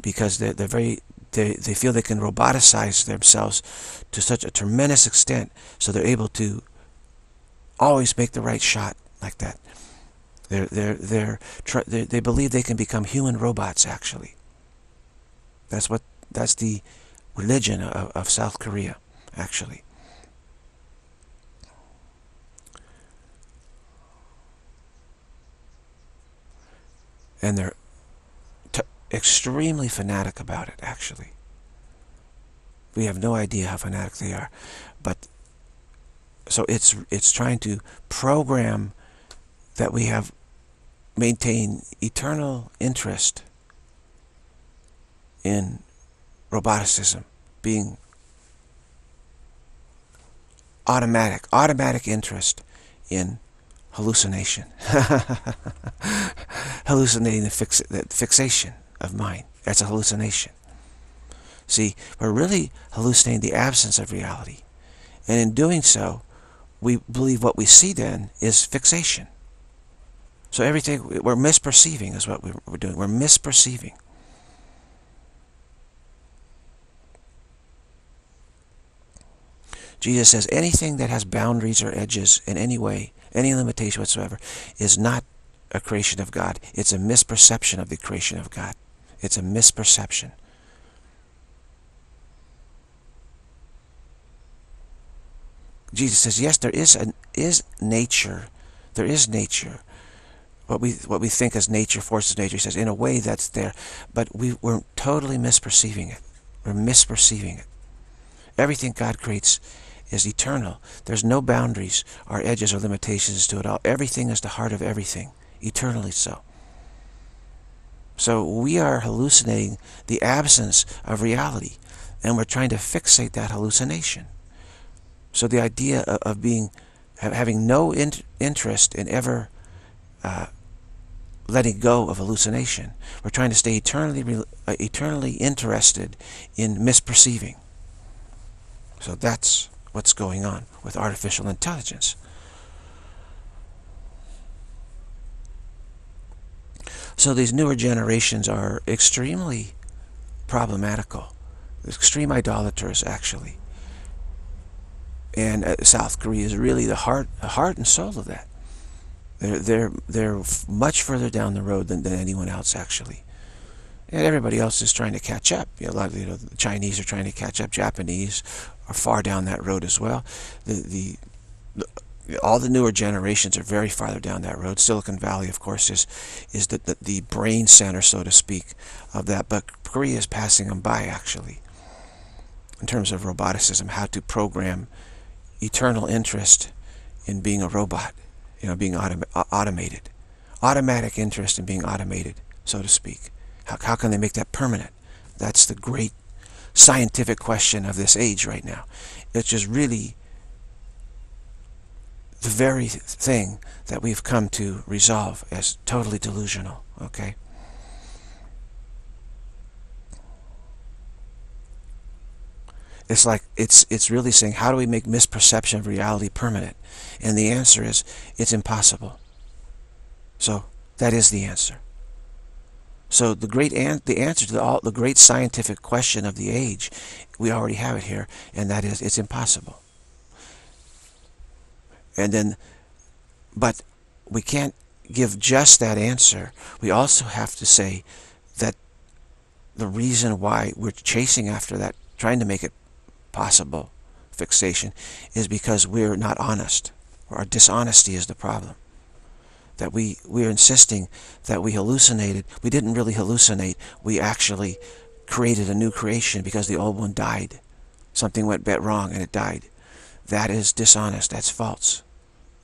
because they're, they're very, they, they feel they can roboticize themselves to such a tremendous extent so they're able to always make the right shot like that. They're, they're, they're, they they believe they can become human robots, actually. That's what that's the religion of, of South Korea, actually. And they're extremely fanatic about it, actually. We have no idea how fanatic they are. But so it's it's trying to program that we have maintain eternal interest in roboticism being automatic, automatic interest in hallucination. *laughs* Hallucinating the, fix, the fixation of mind. That's a hallucination. See, we're really hallucinating the absence of reality. And in doing so, we believe what we see then is fixation. So everything, we're misperceiving is what we're doing. We're misperceiving. Jesus says anything that has boundaries or edges in any way, any limitation whatsoever, is not a creation of God. It's a misperception of the creation of God. It's a misperception. Jesus says, yes, there is an is nature. There is nature. What we what we think as nature, forces nature, he says, in a way that's there. But we, we're totally misperceiving it. We're misperceiving it. Everything God creates is eternal. There's no boundaries or edges or limitations to it all. Everything is the heart of everything, eternally so. So we are hallucinating the absence of reality, and we're trying to fixate that hallucination. So the idea of, being, having no in, interest in ever uh, letting go of hallucination, we're trying to stay eternally, uh, eternally interested in misperceiving. So that's what's going on with artificial intelligence. So these newer generations are extremely problematical, extreme idolaters actually. And uh, South Korea is really the heart, heart and soul of that. They're, they're, they're much further down the road than, than anyone else actually. And everybody else is trying to catch up. You know, a lot of you know, the Chinese are trying to catch up, Japanese, are far down that road as well. The, the, the all the newer generations are very farther down that road. Silicon Valley, of course, is is the, the, the brain center, so to speak, of that. But Korea is passing them by, actually, in terms of roboticism, how to program eternal interest in being a robot, you know, being autom uh, automated. Automatic interest in being automated, so to speak. How, how can they make that permanent? That's the great scientific question of this age right now. It's just really the very thing that we've come to resolve as totally delusional, okay? It's like, it's, it's really saying, how do we make misperception of reality permanent? And the answer is, it's impossible. So, that is the answer. So the great an the answer to the, all, the great scientific question of the age, we already have it here, and that is it's impossible. And then, but we can't give just that answer. We also have to say that the reason why we're chasing after that, trying to make it possible fixation, is because we're not honest. Our dishonesty is the problem that we, we're insisting that we hallucinated. We didn't really hallucinate. We actually created a new creation because the old one died. Something went bit wrong and it died. That is dishonest. That's false.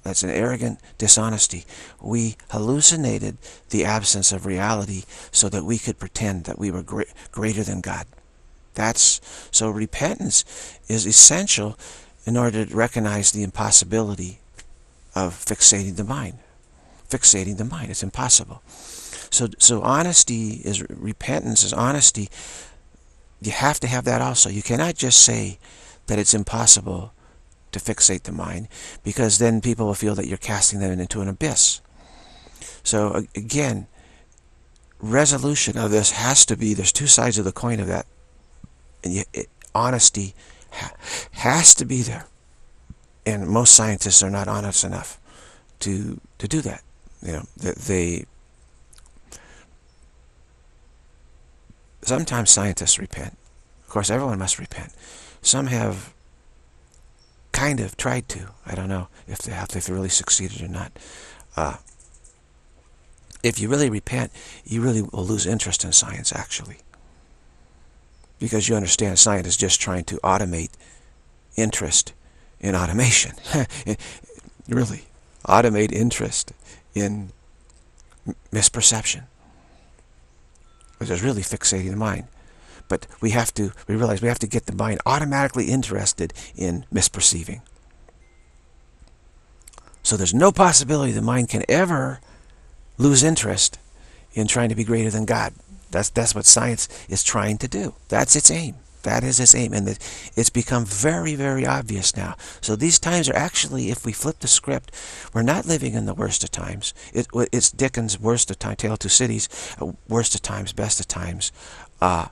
That's an arrogant dishonesty. We hallucinated the absence of reality so that we could pretend that we were gre greater than God. That's so repentance is essential in order to recognize the impossibility of fixating the mind fixating the mind. It's impossible. So, so honesty is repentance is honesty. You have to have that also. You cannot just say that it's impossible to fixate the mind because then people will feel that you're casting them into an abyss. So again, resolution of this has to be, there's two sides of the coin of that. And it, honesty ha has to be there. And most scientists are not honest enough to, to do that you know, they, sometimes scientists repent. Of course, everyone must repent. Some have kind of tried to. I don't know if they have, if they really succeeded or not. Uh, if you really repent, you really will lose interest in science, actually. Because you understand science is just trying to automate interest in automation. *laughs* really, automate interest in misperception, which is really fixating the mind. But we have to, we realize we have to get the mind automatically interested in misperceiving. So there's no possibility the mind can ever lose interest in trying to be greater than God. That's, that's what science is trying to do. That's its aim. That is his aim. And it's become very, very obvious now. So these times are actually, if we flip the script, we're not living in the worst of times. It, it's Dickens' worst of time, Tale of Two Cities, uh, worst of times, best of times. Uh,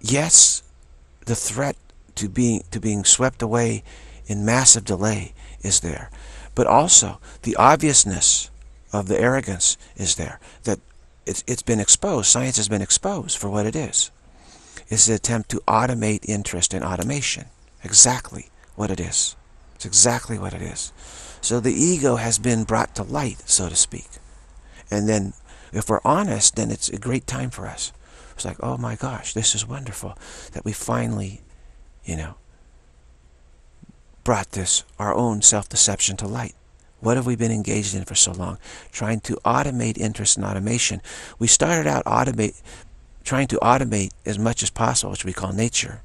yes, the threat to being, to being swept away in massive delay is there. But also, the obviousness of the arrogance is there. That it's, it's been exposed. Science has been exposed for what it is is the attempt to automate interest in automation. Exactly what it is. It's exactly what it is. So the ego has been brought to light, so to speak. And then if we're honest, then it's a great time for us. It's like, oh my gosh, this is wonderful that we finally, you know, brought this, our own self-deception to light. What have we been engaged in for so long? Trying to automate interest in automation. We started out automate, trying to automate as much as possible, which we call nature,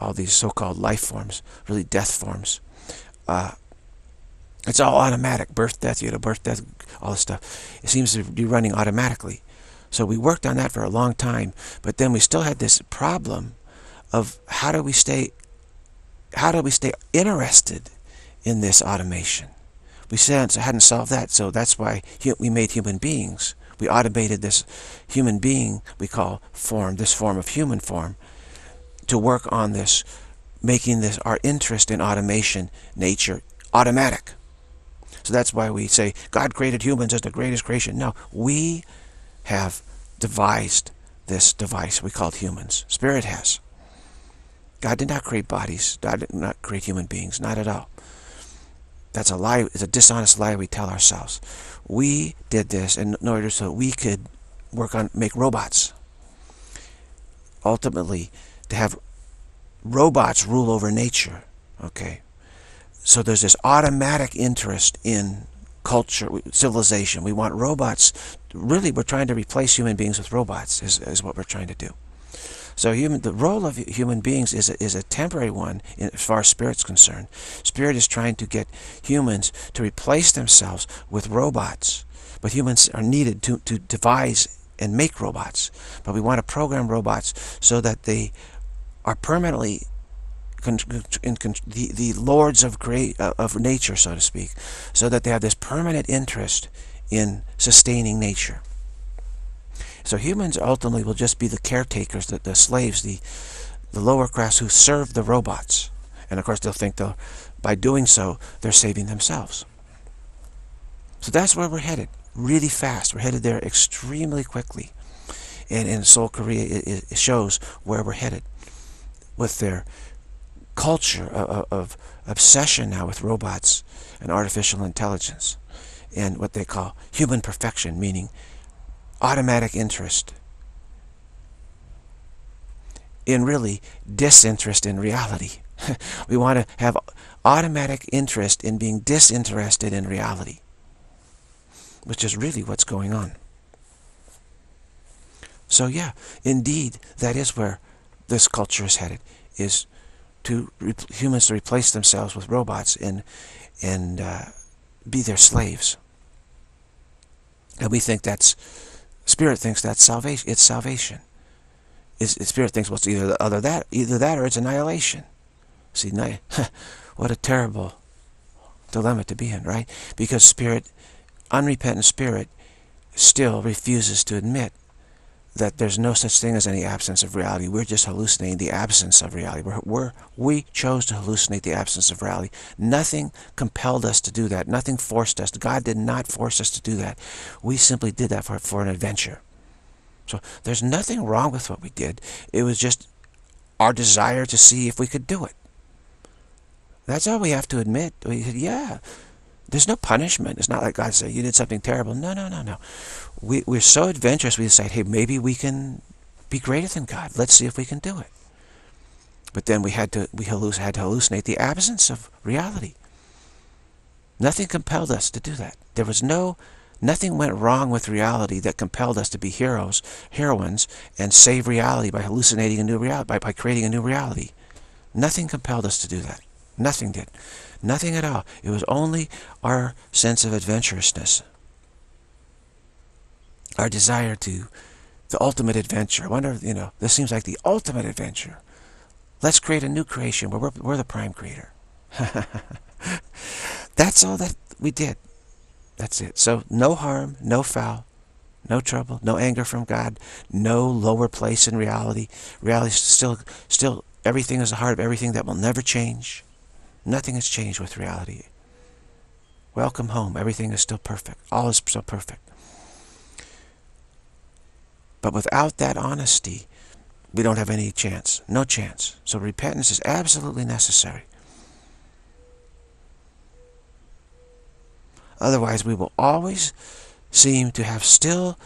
all these so-called life forms, really death forms. Uh, it's all automatic, birth, death, you know, birth, death, all this stuff. It seems to be running automatically. So we worked on that for a long time, but then we still had this problem of how do we stay, how do we stay interested in this automation? We hadn't solved that, so that's why we made human beings we automated this human being we call form, this form of human form, to work on this, making this our interest in automation, nature, automatic. So that's why we say God created humans as the greatest creation. No, we have devised this device we called humans. Spirit has. God did not create bodies. God did not create human beings. Not at all. That's a lie. It's a dishonest lie we tell ourselves. We did this in order so we could work on, make robots. Ultimately, to have robots rule over nature. Okay. So there's this automatic interest in culture, civilization. We want robots. Really, we're trying to replace human beings with robots is, is what we're trying to do. So human, the role of human beings is a, is a temporary one in, as far as spirit's concerned. Spirit is trying to get humans to replace themselves with robots. But humans are needed to, to devise and make robots. But we want to program robots so that they are permanently the, the lords of, great, uh, of nature, so to speak, so that they have this permanent interest in sustaining nature. So humans ultimately will just be the caretakers, the, the slaves, the, the lower class who serve the robots. And of course they'll think they'll, by doing so, they're saving themselves. So that's where we're headed, really fast. We're headed there extremely quickly. And in Seoul, Korea, it, it shows where we're headed with their culture of, of obsession now with robots and artificial intelligence and what they call human perfection, meaning automatic interest in really disinterest in reality. *laughs* we want to have automatic interest in being disinterested in reality, which is really what's going on. So yeah, indeed, that is where this culture is headed, is to humans to replace themselves with robots and, and uh, be their slaves. And we think that's Spirit thinks that's salvation. It's salvation. Is Spirit thinks well, it's either other that, either that, or it's annihilation. See, *laughs* what a terrible dilemma to be in, right? Because Spirit, unrepentant Spirit, still refuses to admit that there's no such thing as any absence of reality. We're just hallucinating the absence of reality. We're, we're, we chose to hallucinate the absence of reality. Nothing compelled us to do that. Nothing forced us. God did not force us to do that. We simply did that for, for an adventure. So there's nothing wrong with what we did. It was just our desire to see if we could do it. That's all we have to admit. We said, yeah, there's no punishment. It's not like God said, you did something terrible. No, no, no, no we, we're so adventurous, we decide, hey, maybe we can be greater than God. Let's see if we can do it. But then we had to we had to hallucinate the absence of reality. Nothing compelled us to do that. There was no nothing went wrong with reality that compelled us to be heroes, heroines, and save reality by hallucinating a new reality, by, by creating a new reality. Nothing compelled us to do that. Nothing did. Nothing at all. It was only our sense of adventurousness our desire to the ultimate adventure. I wonder, you know, this seems like the ultimate adventure. Let's create a new creation where we're, we're the prime creator. *laughs* That's all that we did. That's it. So no harm, no foul, no trouble, no anger from God, no lower place in reality. Reality still, still, everything is the heart of everything that will never change. Nothing has changed with reality. Welcome home. Everything is still perfect. All is still perfect. But without that honesty, we don't have any chance. No chance. So repentance is absolutely necessary. Otherwise, we will always seem to have still,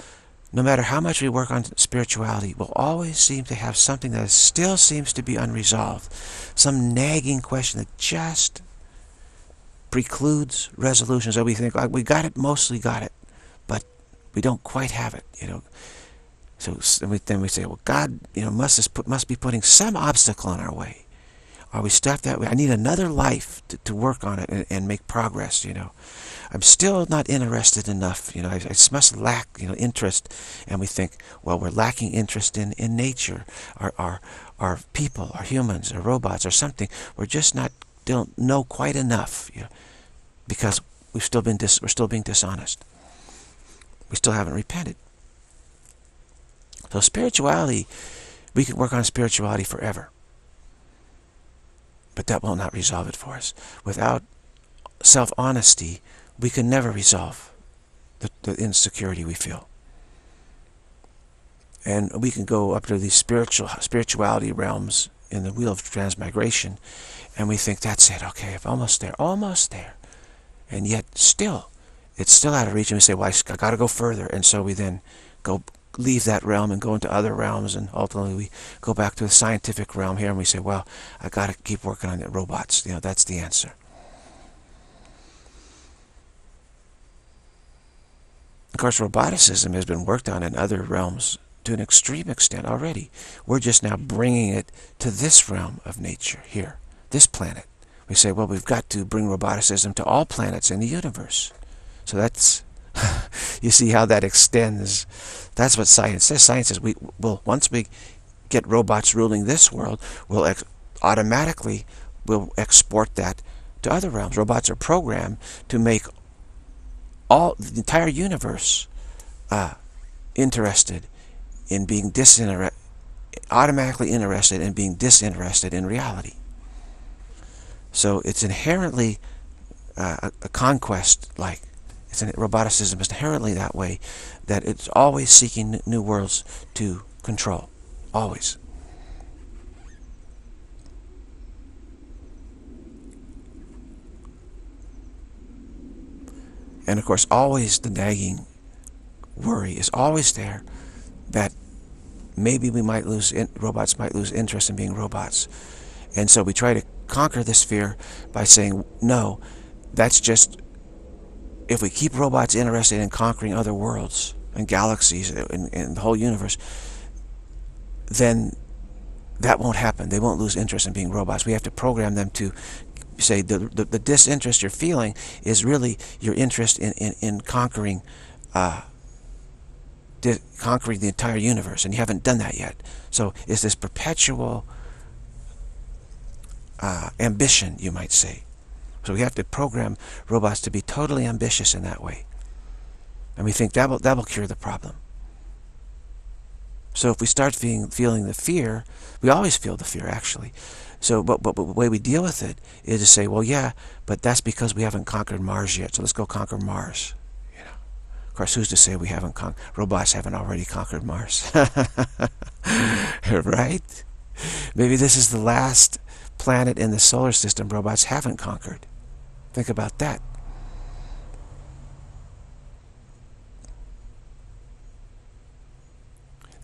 no matter how much we work on spirituality, we'll always seem to have something that still seems to be unresolved. Some nagging question that just precludes resolutions. So we think, like, we got it, mostly got it, but we don't quite have it, you know. So then we say, well, God, you know, must put, must be putting some obstacle in our way. Are we stuck that way? I need another life to, to work on it and, and, make progress, you know. I'm still not interested enough, you know. I, I must lack, you know, interest. And we think, well, we're lacking interest in, in nature, our, our, our people, our humans, our robots, or something. We're just not, don't know quite enough, you know, because we've still been dis, we're still being dishonest. We still haven't repented. So spirituality, we can work on spirituality forever. But that will not resolve it for us. Without self-honesty, we can never resolve the, the insecurity we feel. And we can go up to these spiritual spirituality realms in the wheel of transmigration, and we think that's it. Okay, I'm almost there, almost there, and yet still, it's still out of reach. And we say, well, I, I got to go further, and so we then go leave that realm and go into other realms, and ultimately we go back to the scientific realm here, and we say, well, I got to keep working on the robots. You know, that's the answer. Of course, roboticism has been worked on in other realms to an extreme extent already. We're just now bringing it to this realm of nature here, this planet. We say, well, we've got to bring roboticism to all planets in the universe. So that's, *laughs* you see how that extends. That's what science says. Science says, we will once we get robots ruling this world, we'll automatically we'll export that to other realms. Robots are programmed to make all the entire universe uh, interested in being disinterested, automatically interested in being disinterested in reality. So it's inherently uh, a, a conquest like. It's an, roboticism is inherently that way, that it's always seeking new worlds to control. Always. And of course, always the nagging worry is always there that maybe we might lose, in, robots might lose interest in being robots. And so we try to conquer this fear by saying, no, that's just, if we keep robots interested in conquering other worlds and galaxies and, the whole universe, then that won't happen. They won't lose interest in being robots. We have to program them to say the, the, the disinterest you're feeling is really your interest in, in, in conquering uh, conquering the entire universe, and you haven't done that yet. So it's this perpetual uh, ambition, you might say. So we have to program robots to be totally ambitious in that way. And we think that will, that will cure the problem. So if we start feeling, feeling the fear, we always feel the fear, actually. So, but, but, but the way we deal with it is to say, well, yeah, but that's because we haven't conquered Mars yet. So let's go conquer Mars. You know, of course, who's to say we haven't con robots haven't already conquered Mars, *laughs* right? Maybe this is the last planet in the solar system robots haven't conquered. Think about that.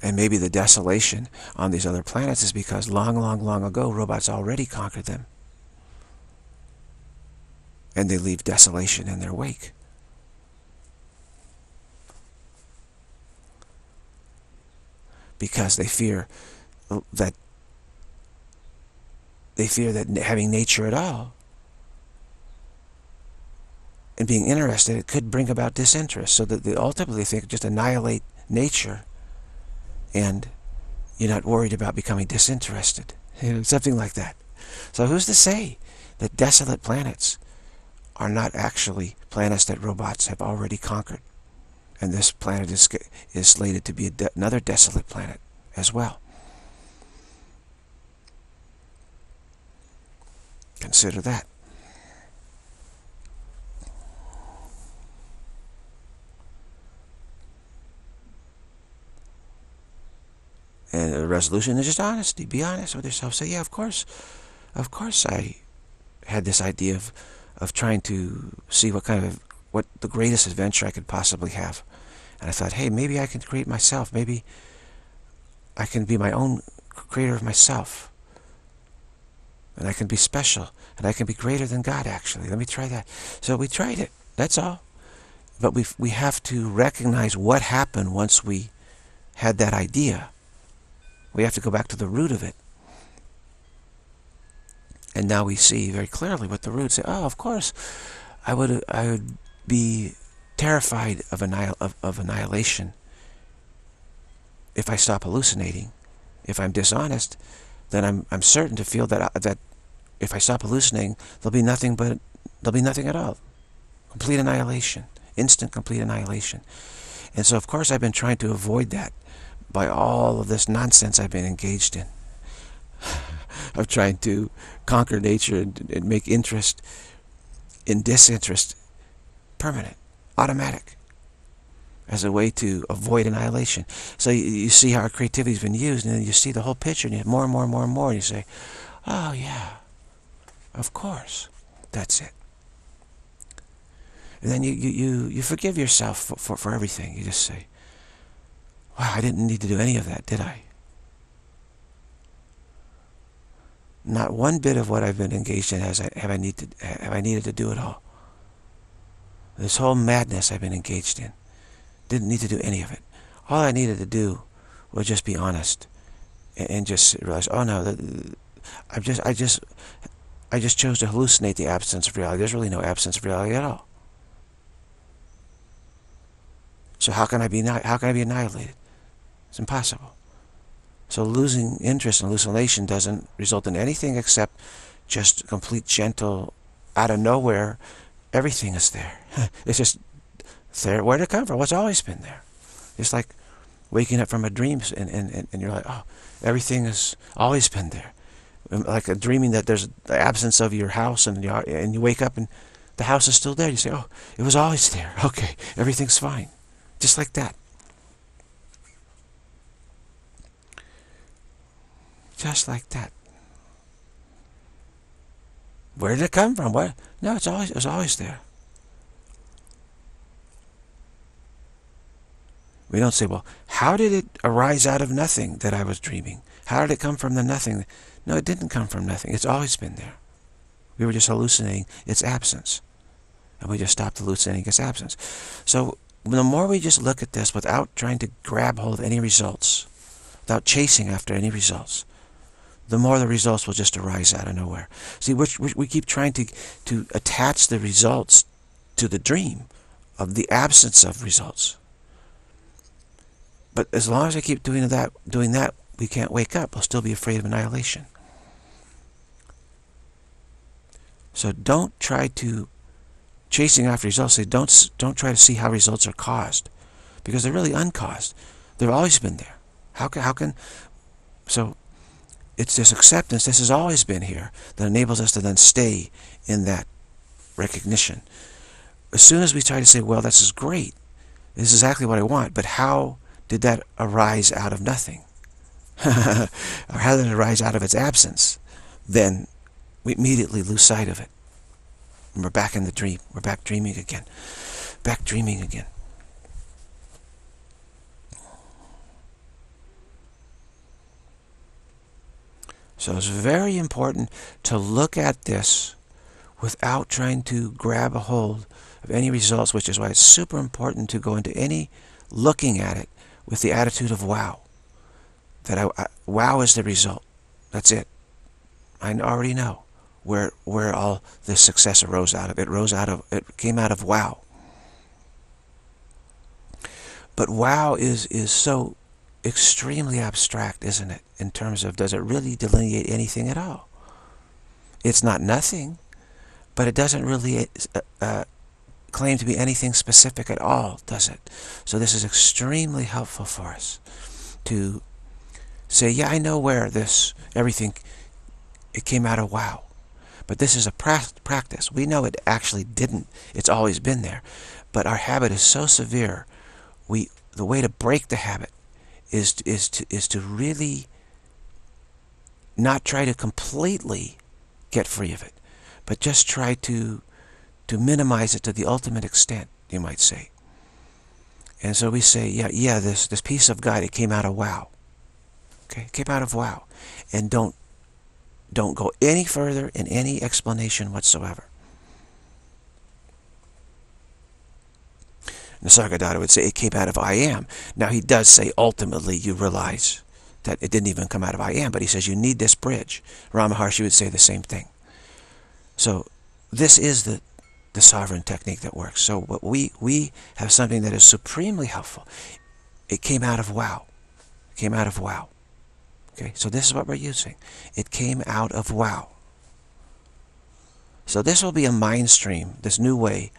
And maybe the desolation on these other planets is because long, long, long ago, robots already conquered them. And they leave desolation in their wake. Because they fear that they fear that having nature at all and being interested, it could bring about disinterest. So that they ultimately think just annihilate nature and you're not worried about becoming disinterested. You *laughs* know, something like that. So who's to say that desolate planets are not actually planets that robots have already conquered? And this planet is, is slated to be de another desolate planet as well. Consider that. And the resolution is just honesty. Be honest with yourself. Say, yeah, of course, of course I had this idea of, of trying to see what kind of, what the greatest adventure I could possibly have. And I thought, hey, maybe I can create myself. Maybe I can be my own creator of myself. And I can be special. And I can be greater than God, actually. Let me try that. So we tried it. That's all. But we we have to recognize what happened once we had that idea. We have to go back to the root of it. And now we see very clearly what the root say. Oh, of course, I would I would be terrified of, annihil of, of annihilation if I stop hallucinating. If I'm dishonest, then I'm I'm certain to feel that uh, that if I stop hallucinating, there'll be nothing but there'll be nothing at all. Complete annihilation, instant complete annihilation. And so, of course, I've been trying to avoid that by all of this nonsense I've been engaged in *sighs* of trying to conquer nature and, and make interest in disinterest permanent, automatic. as a way to avoid annihilation. So you, you see how our creativity has been used, and then you see the whole picture, and you have more and more and more and more, and you say, oh yeah, of course, that's it. And then you, you, you, you forgive yourself for, for, for everything. You just say, wow, I didn't need to do any of that, did I? Not one bit of what I've been engaged in has I, have I need to have I needed to do it all. This whole madness I've been engaged in. Didn't need to do any of it. All I needed to do was just be honest and, and just realize, oh no, I just, I just, I just chose to hallucinate the absence of reality. There's really no absence of reality at all. So how can I be how can I be annihilated? It's impossible. So losing interest in hallucination doesn't result in anything except just complete gentle, out of nowhere, everything is there. *laughs* it's just there. Where did it come from? What's always been there? It's like waking up from a dream and, and, and you're like, oh, everything has always been there. Um, like a dreaming that there's the absence of your house and you, and you wake up and the house is still there. You say, oh, it was always there. *laughs* Okay, everything's fine. Just like that. Just like that. Where did it come from? What? No, it's always it was always there. We don't say, well, how did it arise out of nothing that I was dreaming? How did it come from the nothing? No, it didn't come from nothing. It's always been there. We were just hallucinating its absence. And we just stopped hallucinating its absence. So the more we just look at this without trying to grab hold of any results, without chasing after any results, the more the results will just arise out of nowhere. See, we we keep trying to, to attach the results to the dream of the absence of results. But as long as I keep doing that, doing that, we can't wake up. We'll still be afraid of annihilation. So don't try to chasing after results. Say don't don't try to see how results are caused, because they're really uncaused. They've always been there. How can how can so? It's this acceptance. This has always been here that enables us to then stay in that recognition. As soon as we try to say, "Well, this is great. This is exactly what I want," but how did that arise out of nothing? *laughs* or how did it arise out of its absence? Then we immediately lose sight of it. And we're back in the dream. We're back dreaming again. Back dreaming again. So it's very important to look at this without trying to grab a hold of any results, which is why it's super important to go into any looking at it with the attitude of wow. That I, I, wow is the result. That's it. I already know where where all this success arose out of. It rose out of it came out of wow. But wow is is so extremely abstract, isn't it? In terms of does it really delineate anything at all? It's not nothing, but it doesn't really uh, uh, claim to be anything specific at all, does it? So this is extremely helpful for us to say, yeah, I know where this, everything, it came out of wow. But this is a pra practice. We know it actually didn't. It's always been there. But our habit is so severe. We the way to break the habit is to, is to is to really not try to completely get free of it, but just try to to minimize it to the ultimate extent, you might say. And so we say, yeah, yeah, this this peace of God, it came out of wow. Okay, it came out of wow. And don't don't go any further in any explanation whatsoever. Nisargadatta would say it came out of I am. Now he does say ultimately you realize that it didn't even come out of I am, but he says you need this bridge. Ramana Maharshi would say the same thing. So this is the, the sovereign technique that works. So what we, we have something that is supremely helpful. It came out of wow. It came out of wow. Okay, so this is what we're using. It came out of wow. So this will be a mind stream, this new way.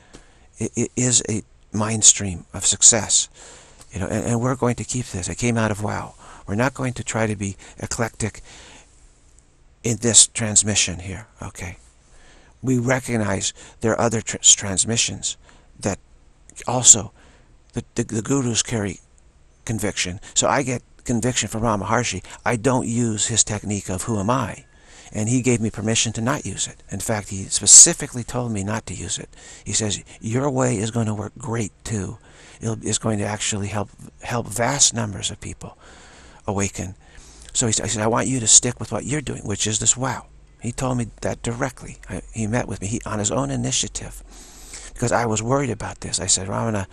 it, it is a mind stream of success. You know, and, and we're going to keep this. It came out of wow. We're not going to try to be eclectic in this transmission here, okay? We recognize there are other tr transmissions that also the, the, the gurus carry conviction. So I get conviction from Ramana Maharshi. I don't use his technique of who am I. And he gave me permission to not use it. In fact, he specifically told me not to use it. He says, your way is going to work great too. It's going to actually help help vast numbers of people awaken. So he said, I want you to stick with what you're doing, which is this wow. He told me that directly. I, he met with me he, on his own initiative because I was worried about this. I said, Ramana,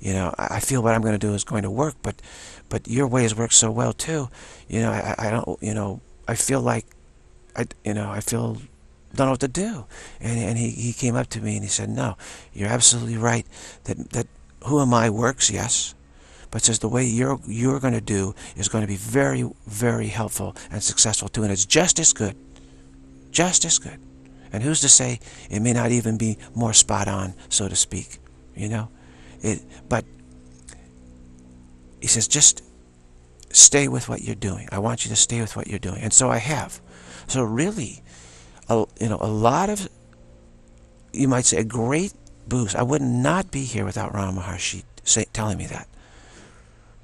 you know, I feel what I'm going to do is going to work, but but your way has worked so well too. You know, I, I don't, you know, I feel like, I, you know, I feel don't know what to do. And, and he, he came up to me and he said, no, you're absolutely right that, that who am I works, yes, but says the way you're, you're going to do is going to be very, very helpful and successful too. And it's just as good, just as good. And who's to say it may not even be more spot on, so to speak, you know? It, but he says, just stay with what you're doing. I want you to stay with what you're doing. And so I have. So really, a, you know, a lot of, you might say, a great boost. I would not be here without Ramana Maharshi say, telling me that.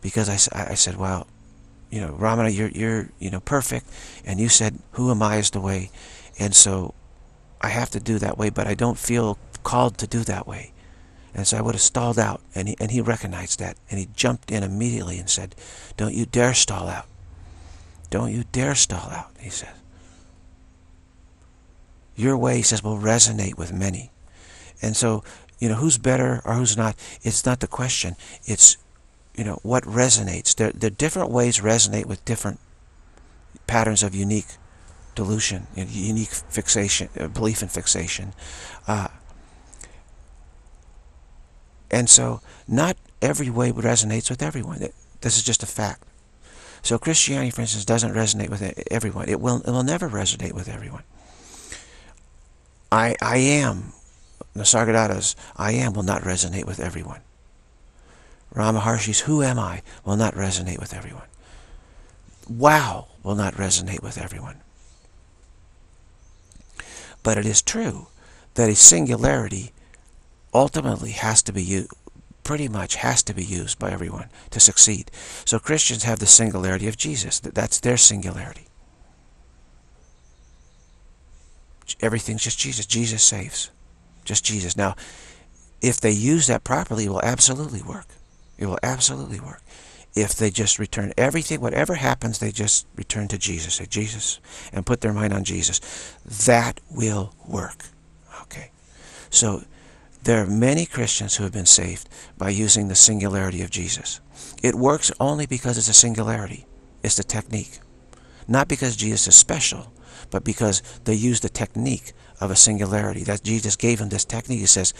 Because I, I said, well, you know, Ramana, you're, you're, you know, perfect. And you said, who am I is the way. And so I have to do that way, but I don't feel called to do that way. And so I would have stalled out, and he, and he recognized that, and he jumped in immediately and said, don't you dare stall out. Don't you dare stall out, he says. Your way, he says, will resonate with many. And so, you know, who's better or who's not, it's not the question. It's, you know, what resonates. There, there different ways resonate with different patterns of unique delusion, unique fixation, uh, belief and fixation. Uh, and so not every way resonates with everyone. This is just a fact. So Christianity, for instance, doesn't resonate with everyone. It will, it will never resonate with everyone. I, I am, Nisargadatta's I am will not resonate with everyone. Ramana Maharshi's Who Am I will not resonate with everyone. Wow will not resonate with everyone. But it is true that a singularity ultimately has to be used, pretty much has to be used by everyone to succeed. So Christians have the singularity of Jesus. That's their singularity. Everything's just Jesus. Jesus saves. Just Jesus. Now, if they use that properly, it will absolutely work. It will absolutely work. If they just return everything, whatever happens, they just return to Jesus. Say, Jesus, and put their mind on Jesus. That will work. Okay. So there are many Christians who have been saved by using the singularity of Jesus. It works only because it's a singularity. It's the technique. Not because Jesus is special, but because they use the technique of a singularity. That Jesus gave them this technique. He says,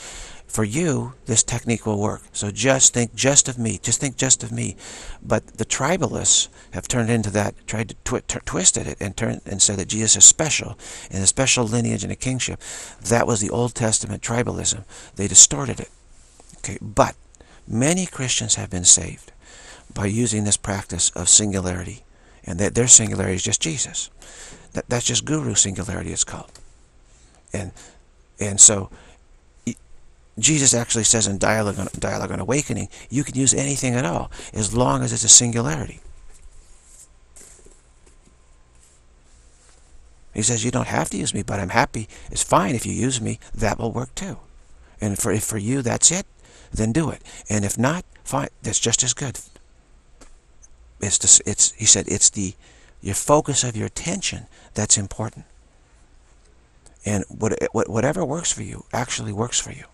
for you, this technique will work. So just think just of me. Just think just of me. But the tribalists have turned into that, tried to twi twisted it and turned and said that Jesus is special and a special lineage and a kingship. That was the Old Testament tribalism. They distorted it. Okay, but many Christians have been saved by using this practice of singularity, and that their singularity is just Jesus. That, that's just guru singularity. It's called, and and so Jesus actually says in Dialogue on, Dialogue on Awakening, you can use anything at all, as long as it's a singularity. He says, you don't have to use me, but I'm happy. It's fine if you use me. That will work too. And for, if for you that's it, then do it. And if not, fine. That's just as good. It's, the, it's He said, it's the your focus of your attention that's important. And what, what, whatever works for you actually works for you.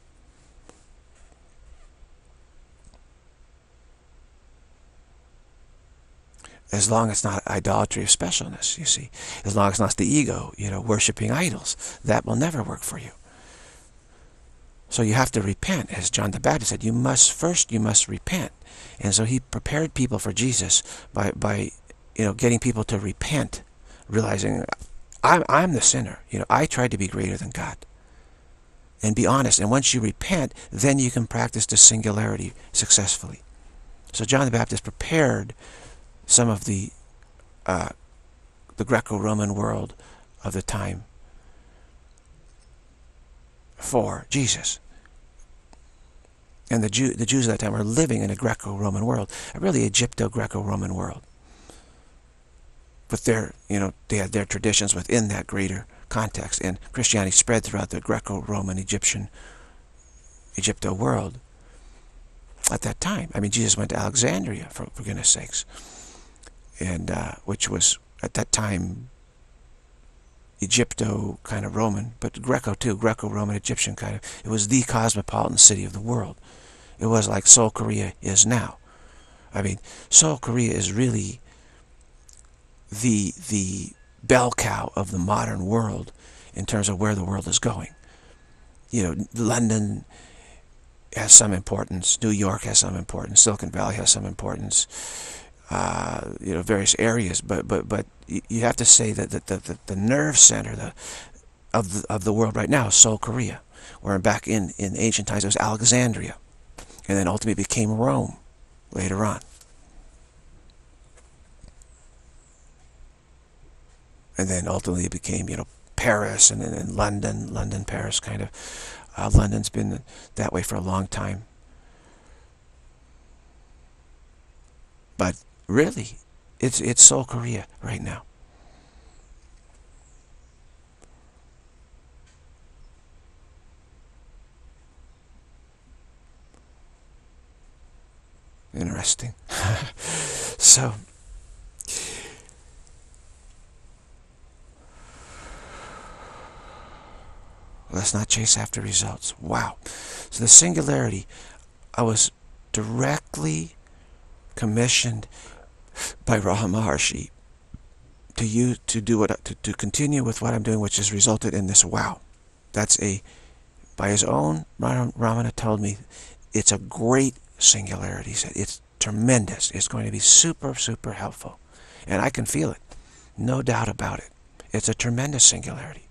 as long as it's not idolatry of specialness, you see. As long as it's not the ego, you know, worshipping idols. That will never work for you. So you have to repent. As John the Baptist said, you must, first you must repent. And so he prepared people for Jesus by, by you know, getting people to repent, realizing, I'm, I'm the sinner. You know, I tried to be greater than God. And be honest. And once you repent, then you can practice the singularity successfully. So John the Baptist prepared some of the uh, the Greco-Roman world of the time for Jesus. And the, Jew, the Jews at that time were living in a Greco-Roman world, a really Egypto-Greco-Roman world. With their, you know, they had their traditions within that greater context. And Christianity spread throughout the Greco-Roman Egyptian Egypto world at that time. I mean, Jesus went to Alexandria, for, for goodness sakes. And, uh, which was, at that time, Egypto kind of Roman, but Greco too, Greco-Roman Egyptian kind of. It was the cosmopolitan city of the world. It was like Seoul, Korea is now. I mean, Seoul, Korea is really the the bell cow of the modern world in terms of where the world is going. You know, London has some importance. New York has some importance. Silicon Valley has some importance. Uh, you know, various areas, but but but you have to say that the the, the nerve center the, of the of the world right now is Seoul, Korea, where back in in ancient times it was Alexandria, and then ultimately became Rome later on. And then ultimately it became you know Paris and then London, London, Paris kind of. Uh, London's been that way for a long time. But Really, it's it's Seoul, Korea right now. Interesting. *laughs* so, let's not chase after results. Wow. So the singularity, I was directly commissioned by Ramana Maharshi to you to do what to, to continue with what I'm doing, which has resulted in this wow. That's a by his own Ramana told me it's a great singularity. He said it's tremendous. It's going to be super, super helpful. And I can feel it. No doubt about it. It's a tremendous singularity.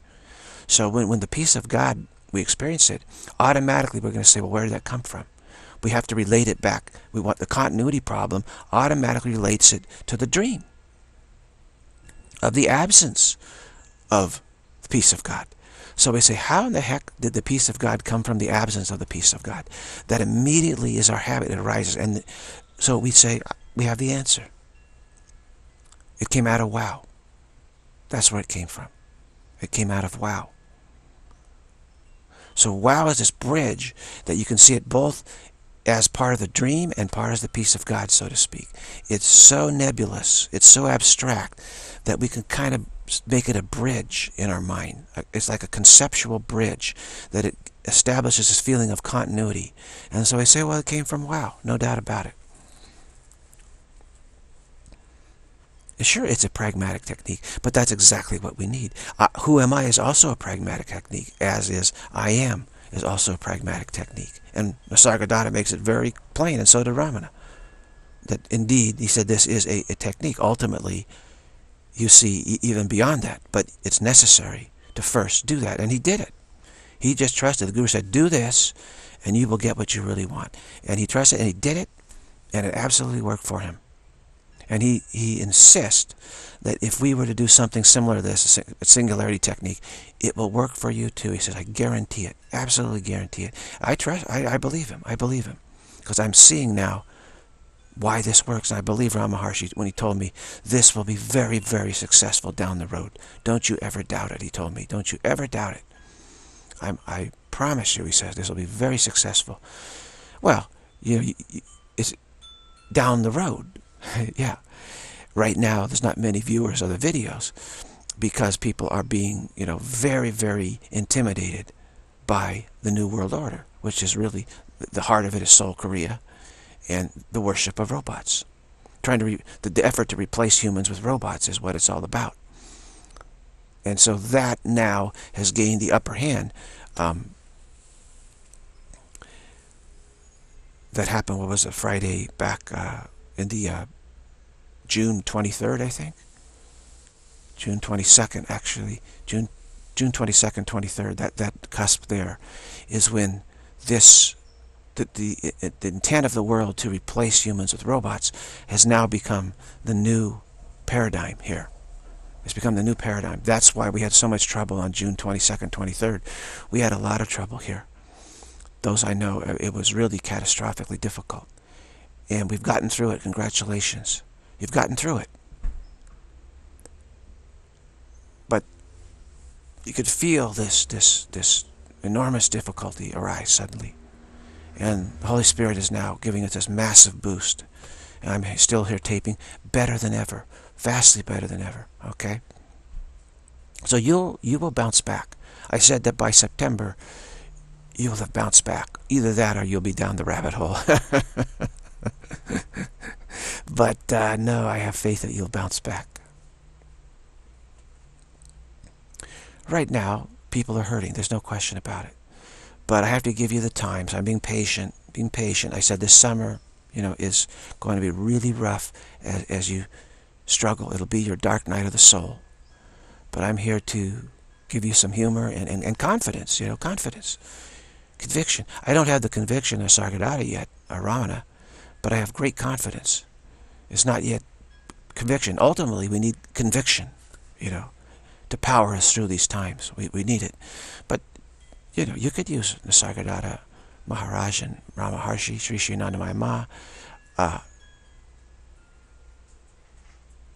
So when, when the peace of God, we experience it, automatically we're going to say, well, where did that come from? we have to relate it back. We want the continuity problem automatically relates it to the dream of the absence of the peace of God. So we say, how in the heck did the peace of God come from the absence of the peace of God? That immediately is our habit. It arises. And so we say, we have the answer. It came out of wow. That's where it came from. It came out of wow. So wow is this bridge that you can see it both as part of the dream and part as the peace of God, so to speak. It's so nebulous, it's so abstract that we can kind of make it a bridge in our mind. It's like a conceptual bridge that it establishes this feeling of continuity. And so I say, well, it came from wow, no doubt about it. Sure, it's a pragmatic technique, but that's exactly what we need. Uh, who am I is also a pragmatic technique, as is I am is also a pragmatic technique. And Nisargadatta makes it very plain, and so did Ramana. That indeed, he said this is a, a technique. Ultimately, you see even beyond that, but it's necessary to first do that. And he did it. He just trusted. The Guru said, do this, and you will get what you really want. And he trusted, and he did it, and it absolutely worked for him. And he, he insists that if we were to do something similar to this, a singularity technique, it will work for you too. He says, I guarantee it. Absolutely guarantee it. I trust, I, I believe him. I believe him. Because I'm seeing now why this works. And I believe Ramana Maharshi when he told me, this will be very, very successful down the road. Don't you ever doubt it, he told me. Don't you ever doubt it. I'm, I promise you, he says, this will be very successful. Well, you know, it's down the road. *laughs* yeah right now there's not many viewers of the videos because people are being, you know, very, very intimidated by the New World Order, which is really, the heart of it is Seoul, Korea, and the worship of robots. Trying to, re, the, the effort to replace humans with robots is what it's all about. And so that now has gained the upper hand. Um, that happened, what was it, Friday back uh, in the uh, June 23rd, I think. June 22nd, actually. June June 22nd, 23rd, that, that cusp there is when this, the, the, the intent of the world to replace humans with robots has now become the new paradigm here. It's become the new paradigm. That's why we had so much trouble on June 22nd, 23rd. We had a lot of trouble here. those I know, it was really catastrophically difficult. And we've gotten through it. Congratulations. You've gotten through it. But you could feel this, this, this enormous difficulty arise suddenly. And the Holy Spirit is now giving it this massive boost. And I'm still here taping better than ever. Vastly better than ever. Okay? So you'll you will bounce back. I said that by September you'll have bounced back. Either that or you'll be down the rabbit hole. *laughs* *laughs* but uh, no, I have faith that you'll bounce back. Right now, people are hurting. There's no question about it. But I have to give you the times. I'm being patient, being patient. I said this summer, you know, is going to be really rough as, as you struggle. It'll be your dark night of the soul. But I'm here to give you some humor and, and, and confidence, you know, confidence. Conviction. I don't have the conviction of Nisargadatta yet, or Ramana, but I have great confidence. It's not yet conviction. Ultimately, we need conviction, you know, to power us through these times. We, we need it. But, you know, you could use Nisargadatta Maharaj and Ramana Maharshi, Sri Sri Anandamayi Ma, uh,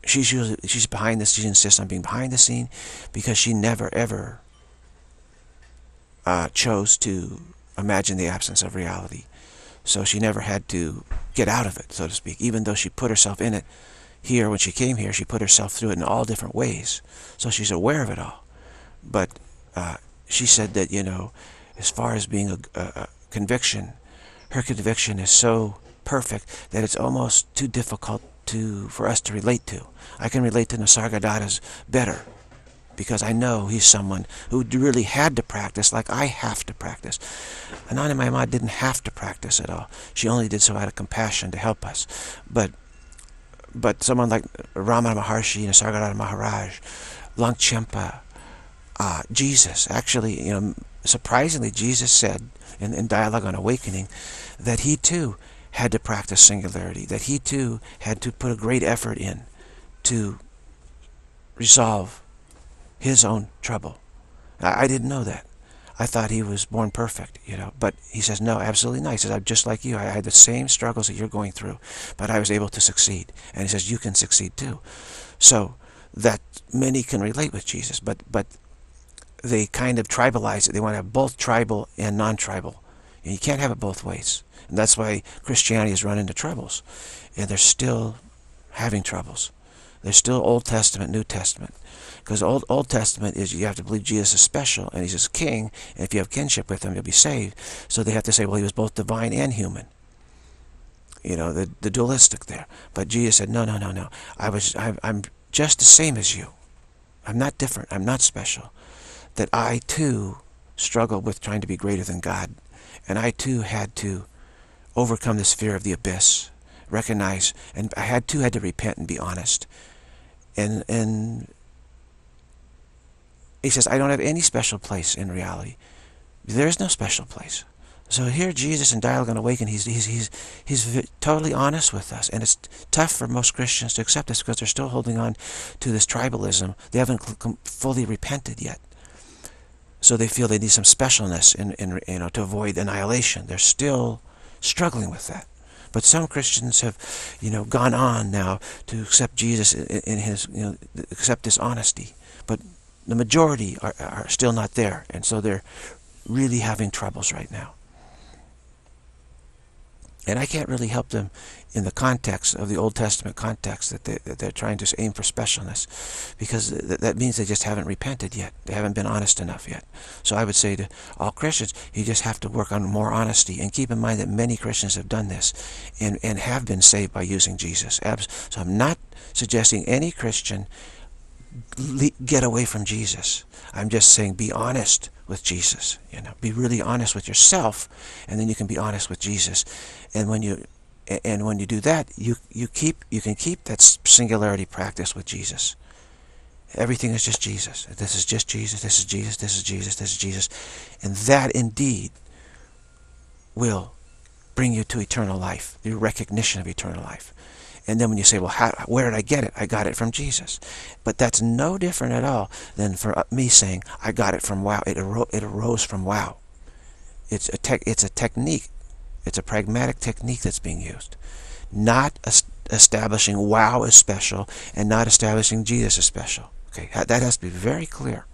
she's usually she's behind this. She insists on being behind the scene because she never ever uh, chose to imagine the absence of reality. So she never had to get out of it, so to speak. Even though she put herself in it here when she came here, she put herself through it in all different ways. So she's aware of it all. But uh, she said that you know, as far as being a, a, conviction, her conviction is so perfect that it's almost too difficult to for us to relate to. I can relate to Nisargadatta's better because I know he's someone who really had to practice like I have to practice. Anandamayi Ma didn't have to practice at all. She only did so out of compassion to help us. But but someone like Ramana Maharshi, Nisargadatta Maharaj, Longchenpa, uh, Jesus, actually, you know, surprisingly, Jesus said in, in Dialogue on Awakening that he too had to practice singularity, that he too had to put a great effort in to resolve his own trouble. I, I didn't know that. I thought he was born perfect, you know. But he says, no, absolutely not. He says, I'm just like you. I had the same struggles that you're going through, but I was able to succeed. And he says, you can succeed too. So that many can relate with Jesus, but but they kind of tribalize it. They want to have both tribal and non-tribal. And you can't have it both ways. And that's why Christianity has run into troubles. And they're still having troubles. They're still Old Testament, New Testament. Because Old, Old Testament is you have to believe Jesus is special and he's his king. And if you have kinship with him, you'll be saved. So they have to say, well, he was both divine and human. You know, the, the dualistic there. But Jesus said, no, no, no, no. I was, I, I'm just the same as you. I'm not different. I'm not special. That I, too, struggle with trying to be greater than God. And I, too, had to overcome this fear of the abyss, recognize, and I had to had to repent and be honest. And and he says, I don't have any special place in reality. There is no special place. So here, Jesus in Dialogue on Awakening, he's he's he's he's totally honest with us, and it's tough for most Christians to accept this because they're still holding on to this tribalism. They haven't fully repented yet so they feel they need some specialness in, in you know to avoid annihilation. They're still struggling with that. But some Christians have, you know, gone on now to accept Jesus in, in his, you know, accept this honesty. But the majority are, are still not there, and so they're really having troubles right now. And I can't really help them in the context of the Old Testament context that, they, they're trying to aim for specialness because th that means they just haven't repented yet. They haven't been honest enough yet. So I would say to all Christians, you just have to work on more honesty and keep in mind that many Christians have done this and, and have been saved by using Jesus. So I'm not suggesting any Christian get away from Jesus. I'm just saying be honest with Jesus. You know, be really honest with yourself, and then you can be honest with Jesus. And when you and when you do that, you you keep you can keep that singularity practice with Jesus. Everything is just Jesus. This is just Jesus. This is Jesus. This is Jesus. This is Jesus, and that indeed will bring you to eternal life, the recognition of eternal life. And then when you say, well, how, where did I get it? I got it from Jesus. But that's no different at all than for uh, me saying, I got it from wow. It, aro it arose from wow. It's a. It's a technique. It's a pragmatic technique that's being used, not establishing wow is special and not establishing Jesus is special. Okay, that has to be very clear.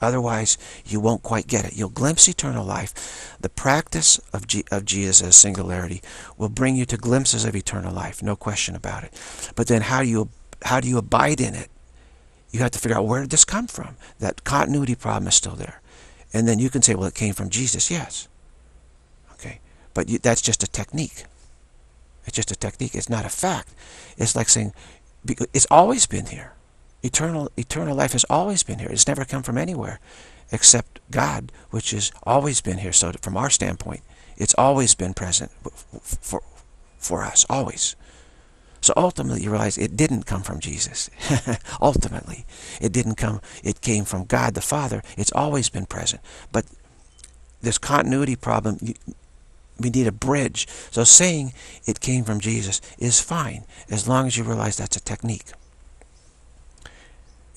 Otherwise, you won't quite get it. You'll glimpse eternal life. The practice of, G of Jesus singularity will bring you to glimpses of eternal life, no question about it. But then how do you how do you abide in it? You have to figure out where did this come from? That continuity problem is still there. And then you can say, well, it came from Jesus. Yes. Okay. But you, that's just a technique. It's just a technique. It's not a fact. It's like saying, it's always been here. Eternal, eternal life has always been here. It's never come from anywhere except God, which has always been here. So from our standpoint, it's always been present for, for us, always. So ultimately you realize it didn't come from Jesus. *laughs* ultimately, it didn't come, it came from God the Father. It's always been present. But this continuity problem, we need a bridge. So saying it came from Jesus is fine as long as you realize that's a technique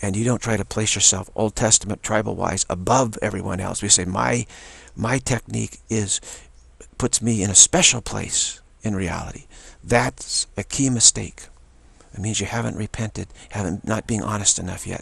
and you don't try to place yourself Old Testament tribal wise above everyone else. We say my my technique is puts me in a special place in reality. That's a key mistake. It means you haven't repented, haven't not being honest enough yet.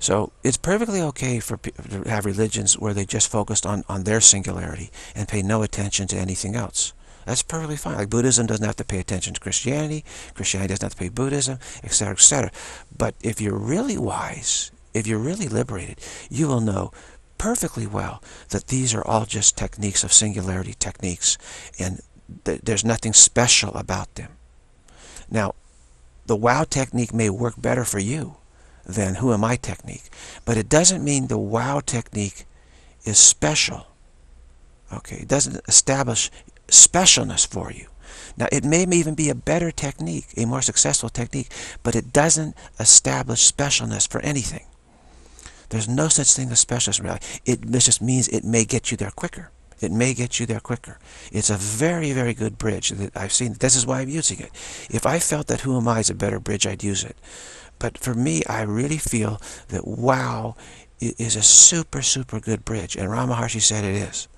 So it's perfectly okay for to have religions where they just focused on, on their singularity and pay no attention to anything else. That's perfectly fine. Like Buddhism doesn't have to pay attention to Christianity. Christianity doesn't have to pay Buddhism, etc., etc. But if you're really wise, if you're really liberated, you will know perfectly well that these are all just techniques of singularity techniques and th there's nothing special about them. Now, the wow technique may work better for you than who am I technique, but it doesn't mean the wow technique is special. Okay, it doesn't establish specialness for you. Now, it may even be a better technique, a more successful technique, but it doesn't establish specialness for anything. There's no such thing as specialness in reality. It just means it may get you there quicker. It may get you there quicker. It's a very, very good bridge that I've seen. This is why I'm using it. If I felt that Who Am I is a better bridge, I'd use it. But for me, I really feel that wow is a super, super good bridge. And Ramana Maharshi said it is.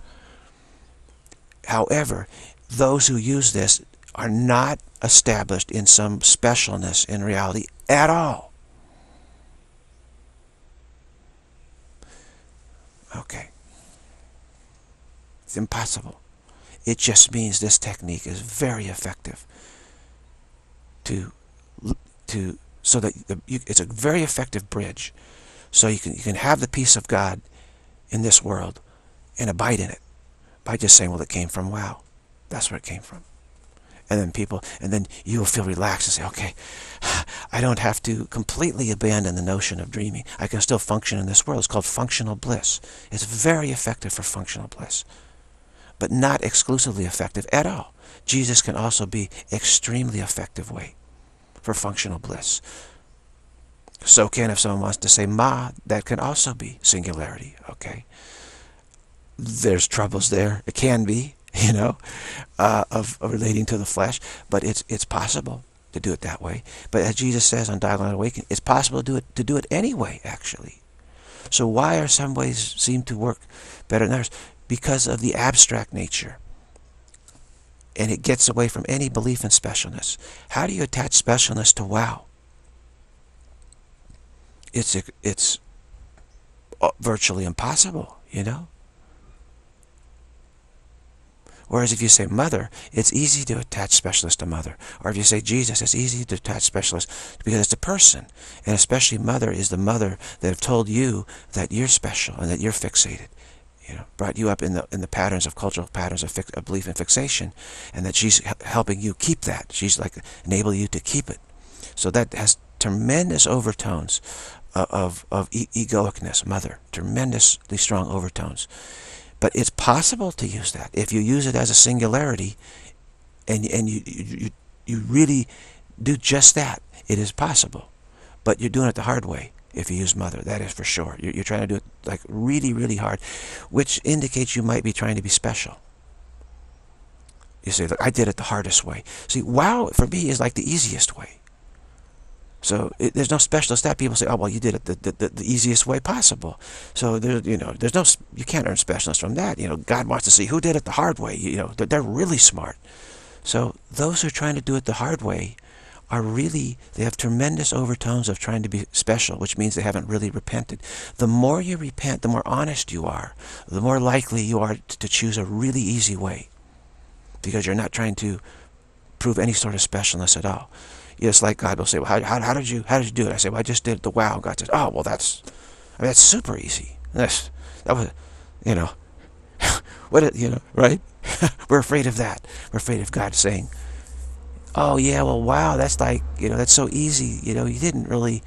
However, those who use this are not established in some specialness in reality at all. Okay. It's impossible. It just means this technique is very effective to to so that you, it's a very effective bridge so you can you can have the peace of God in this world and abide in it by just saying, well, it came from wow. That's where it came from. And then people, and then you will feel relaxed and say, okay, *sighs* I don't have to completely abandon the notion of dreaming. I can still function in this world. It's called functional bliss. It's very effective for functional bliss, but not exclusively effective at all. Jesus can also be extremely effective way for functional bliss. So can if someone wants to say ma, that can also be singularity, okay? There's troubles there. It can be, *laughs* you know, uh, of, of, relating to the flesh, but it's it's possible to do it that way. But as Jesus says on Dialogue Awakening, it's possible to do it to do it anyway, actually. So why are some ways seem to work better than others? Because of the abstract nature. And it gets away from any belief in specialness. How do you attach specialness to wow? It's it's uh, virtually impossible, you know? Whereas if you say mother, it's easy to attach specialist to mother. Or if you say Jesus, it's easy to attach specialist because it's a person. And especially mother is the mother that have told you that you're special and that you're fixated. You know, brought you up in the in the patterns of cultural patterns of, fix, of belief and fixation, and that she's helping you keep that. She's like enable you to keep it. So that has tremendous overtones of, of, of e egoicness, mother. Tremendously strong overtones. But it's possible to use that. If you use it as a singularity and, and you, you, you really do just that, it is possible. But you're doing it the hard way if you use mother. That is for sure. You're, you're trying to do it like really, really hard, which indicates you might be trying to be special. You say, look, I did it the hardest way. See, wow, for me, is like the easiest way. So it, there's no specialist that people say, oh well, you did it the, the, the easiest way possible. So there, you know, there's no you can't earn specialist from that. You know, God wants to see who did it the hard way. You know, they're, they're really smart. So those who are trying to do it the hard way are really they have tremendous overtones of trying to be special, which means they haven't really repented. The more you repent, the more honest you are, the more likely you are to choose a really easy way, because you're not trying to prove any sort of specialness at all. It's like God will say, well, how, how, how, did you how did you do it? I say, well, I just did the wow. God says, oh, well, that's I mean, that's super easy. That's that was, you know, *laughs* what you know, right? *laughs* We're afraid of that. We're afraid of God saying, oh yeah, well, wow, that's like you know, that's so easy. You know, you didn't really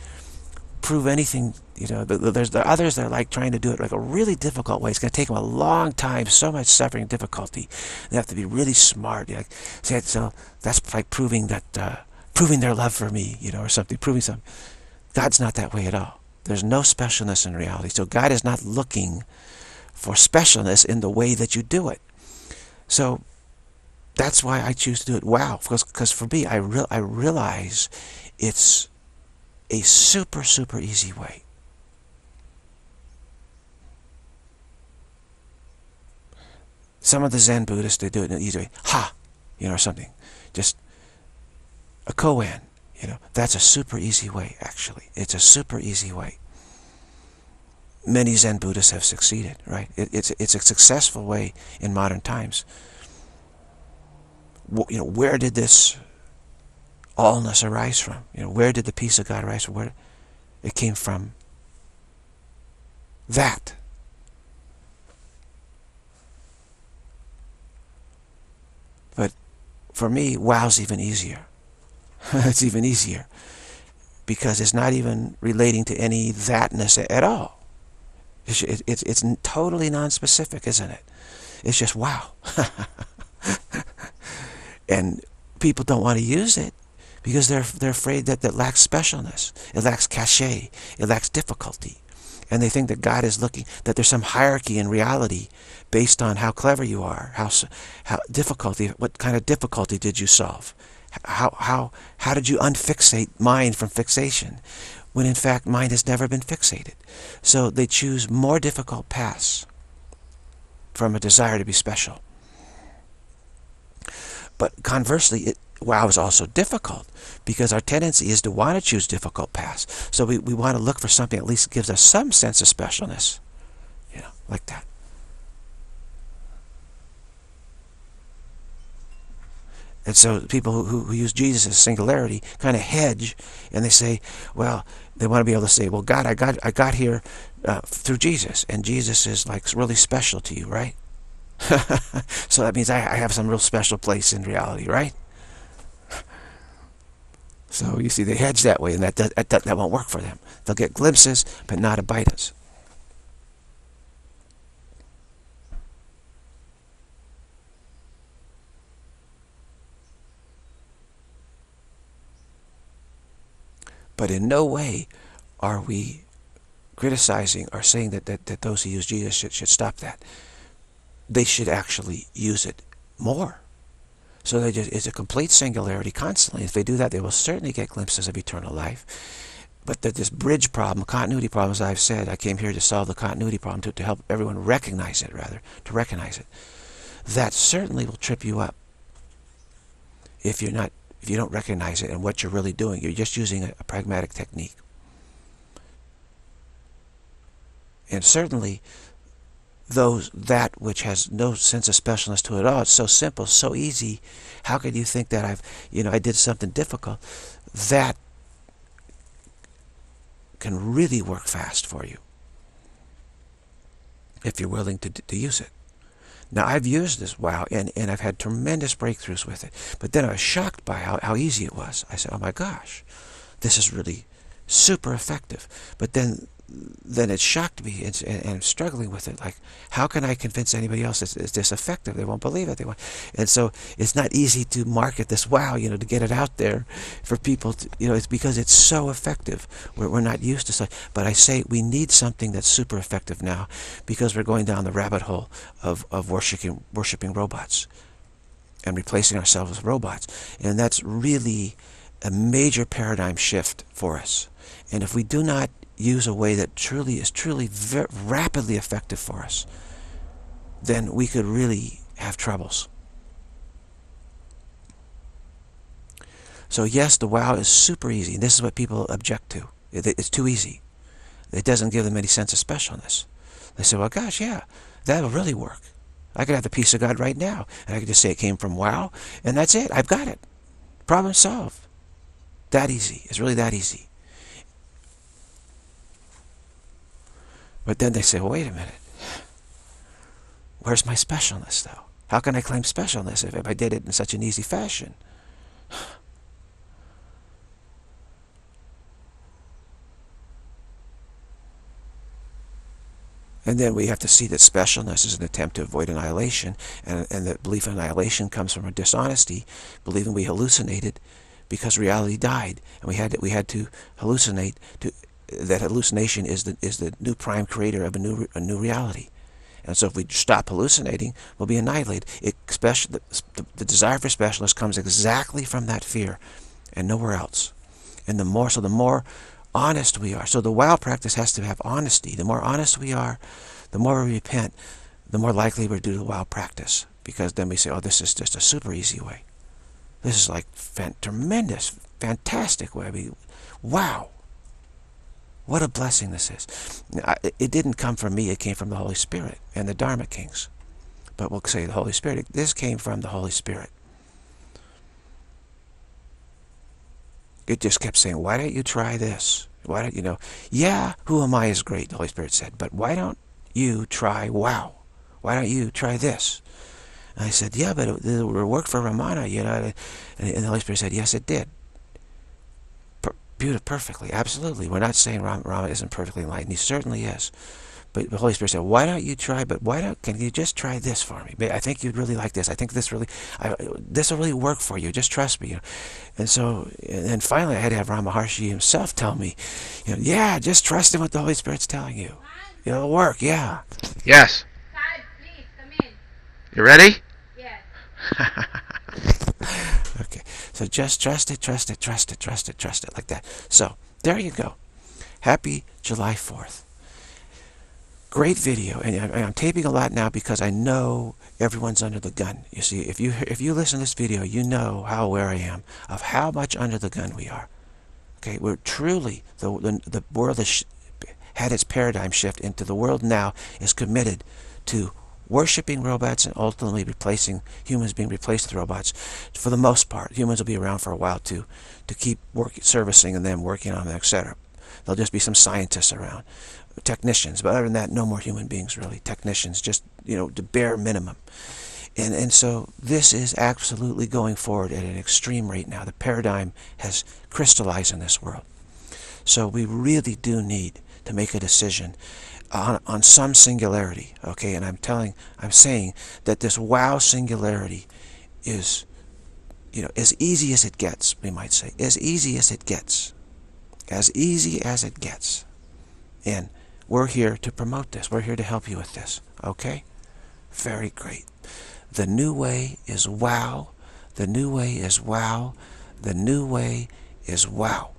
prove anything. You know, there's the others that are like trying to do it like a really difficult way. It's going to take them a long time, so much suffering, difficulty. They have to be really smart. Like, so that's like proving that. Uh, proving their love for me, you know, or something, proving something. God's not that way at all. There's no specialness in reality. So God is not looking for specialness in the way that you do it. So that's why I choose to do it. Wow, because because for me, I real I realize it's a super super easy way. Some of the Zen Buddhists they do it in an easy way. Ha, you know, or something. Just a koan. You know, that's a super easy way, actually. It's a super easy way. Many Zen Buddhists have succeeded, right? It, it's, it's a successful way in modern times. You know, where did this allness arise from? You know, where did the peace of God arise from? Where it came from that. But for me, wow's even easier. *laughs* it's even easier because it's not even relating to any thatness at all. It's, it's, it's totally non-specific, isn't it? It's just, wow. *laughs* and people don't want to use it because they're, they're afraid that it lacks specialness. It lacks cachet. It lacks difficulty. And they think that God is looking, that there's some hierarchy in reality based on how clever you are, how, how difficulty, what kind of difficulty did you solve how, how, how did you unfixate mind from fixation? When in fact mind has never been fixated. So they choose more difficult paths from a desire to be special. But conversely, it, wow is also difficult because our tendency is to want to choose difficult paths. So we, we want to look for something that at least gives us some sense of specialness. You know, like that. And so people who, who use Jesus as singularity kind of hedge and they say, well, they want to be able to say, well, God, I got, I got here uh, through Jesus and Jesus is like really special to you, right? *laughs* so that means I, I have some real special place in reality, right? So you see, they hedge that way, and that, that, that, that won't work for them. They'll get glimpses, but not abidance. But in no way are we criticizing or saying that, that, that those who use Jesus should, should stop that. They should actually use it more. So they just, it's a complete singularity constantly. If they do that, they will certainly get glimpses of eternal life. But that this bridge problem, continuity problem, as I've said, I came here to solve the continuity problem, to, to help everyone recognize it, rather, to recognize it. That certainly will trip you up if you're not if you don't recognize it and what you're really doing. You're just using a, a pragmatic technique. And certainly, those that which has no sense of specialness to it all, it's so simple, so easy. How could you think that I've, you know, I did something difficult? That can really work fast for you if you're willing to, to use it. Now, I've used this wow, and, and I've had tremendous breakthroughs with it. But then I was shocked by how, how easy it was. I said, oh my gosh, this is really super effective. But then then it shocked me and, and, I'm struggling with it. Like, how can I convince anybody else it's, it's this effective? They won't believe it. They won't. And so it's not easy to market this wow, you know, to get it out there for people. To, you know, it's because it's so effective. We're, we're not used to such. But I say we need something that's super effective now because we're going down the rabbit hole of, of worshiping, worshiping robots and replacing ourselves with robots. And that's really a major paradigm shift for us. And if we do not use a way that truly is truly rapidly effective for us, then we could really have troubles. So yes, the wow is super easy. This is what people object to. It's too easy. It doesn't give them any sense of specialness. They say, well, gosh, yeah, that'll really work. I could have the peace of God right now. And I could just say it came from wow, and that's it. I've got it. Problem solved. That easy. It's really that easy. But then they say, well, wait a minute. Where's my specialness, though? How can I claim specialness if, I did it in such an easy fashion? And then we have to see that specialness is an attempt to avoid annihilation, and, and that belief in annihilation comes from a dishonesty, believing we hallucinated because reality died, and we had to, we had to hallucinate. To that hallucination is the is the new prime creator of a new a new reality, and so if we stop hallucinating, we'll be annihilated. It special the, the, desire for specialness comes exactly from that fear, and nowhere else. And the more so, the more honest we are. So the wow practice has to have honesty. The more honest we are, the more we repent, the more likely we're to do the wow practice. Because then we say, oh, this is just a super easy way. This is like fan tremendous, fantastic way. I mean, wow. What a blessing this is. It didn't come from me. It came from the Holy Spirit and the Dharma Kings. But we'll say the Holy Spirit. This came from the Holy Spirit. It just kept saying, why don't you try this? Why don't you know? Yeah, who am I is great, the Holy Spirit said. But why don't you try wow? Why don't you try this? And I said, yeah, but it, it worked for Ramana, you know. And, the Holy Spirit said, yes, it did. Per beautiful, perfectly, absolutely. We're not saying Rama, Rama isn't perfectly enlightened. He certainly is. But the Holy Spirit said, why don't you try, but why don't, can you just try this for me? I think you'd really like this. I think this really, I, this will really work for you. Just trust me. You know? And so, and then finally I had to have Ramana Maharshi himself tell me, you know, yeah, just trust in what the Holy Spirit's telling you. It'll work, yeah. Yes. Todd, please, come in. You ready? Yes. *laughs* *laughs* okay. So just trust it, trust it, trust it, trust it, trust it, like that. So, there you go. Happy July 4th. Great video, and I'm taping a lot now because I know everyone's under the gun. You see, if you if you listen to this video, you know how aware I am of how much under the gun we are. Okay, we're truly the the, the world has had its paradigm shift into the world now is committed to worshipping robots and ultimately replacing humans being replaced with robots for the most part humans will be around for a while to to keep work servicing them working on them etc there'll just be some scientists around technicians. But other than that, no more human beings really. Technicians, just, you know, the bare minimum. And, and so this is absolutely going forward at an extreme rate now. The paradigm has crystallized in this world. So we really do need to make a decision on, on some singularity, okay? And I'm telling, I'm saying that this wow singularity is, you know, as easy as it gets, we might say. As easy as it gets. As easy as it gets. And we're here to promote this. We're here to help you with this. Okay? Very great. The Nu-Way is wow. The Nu-Way is wow. The Nu-Way is wow.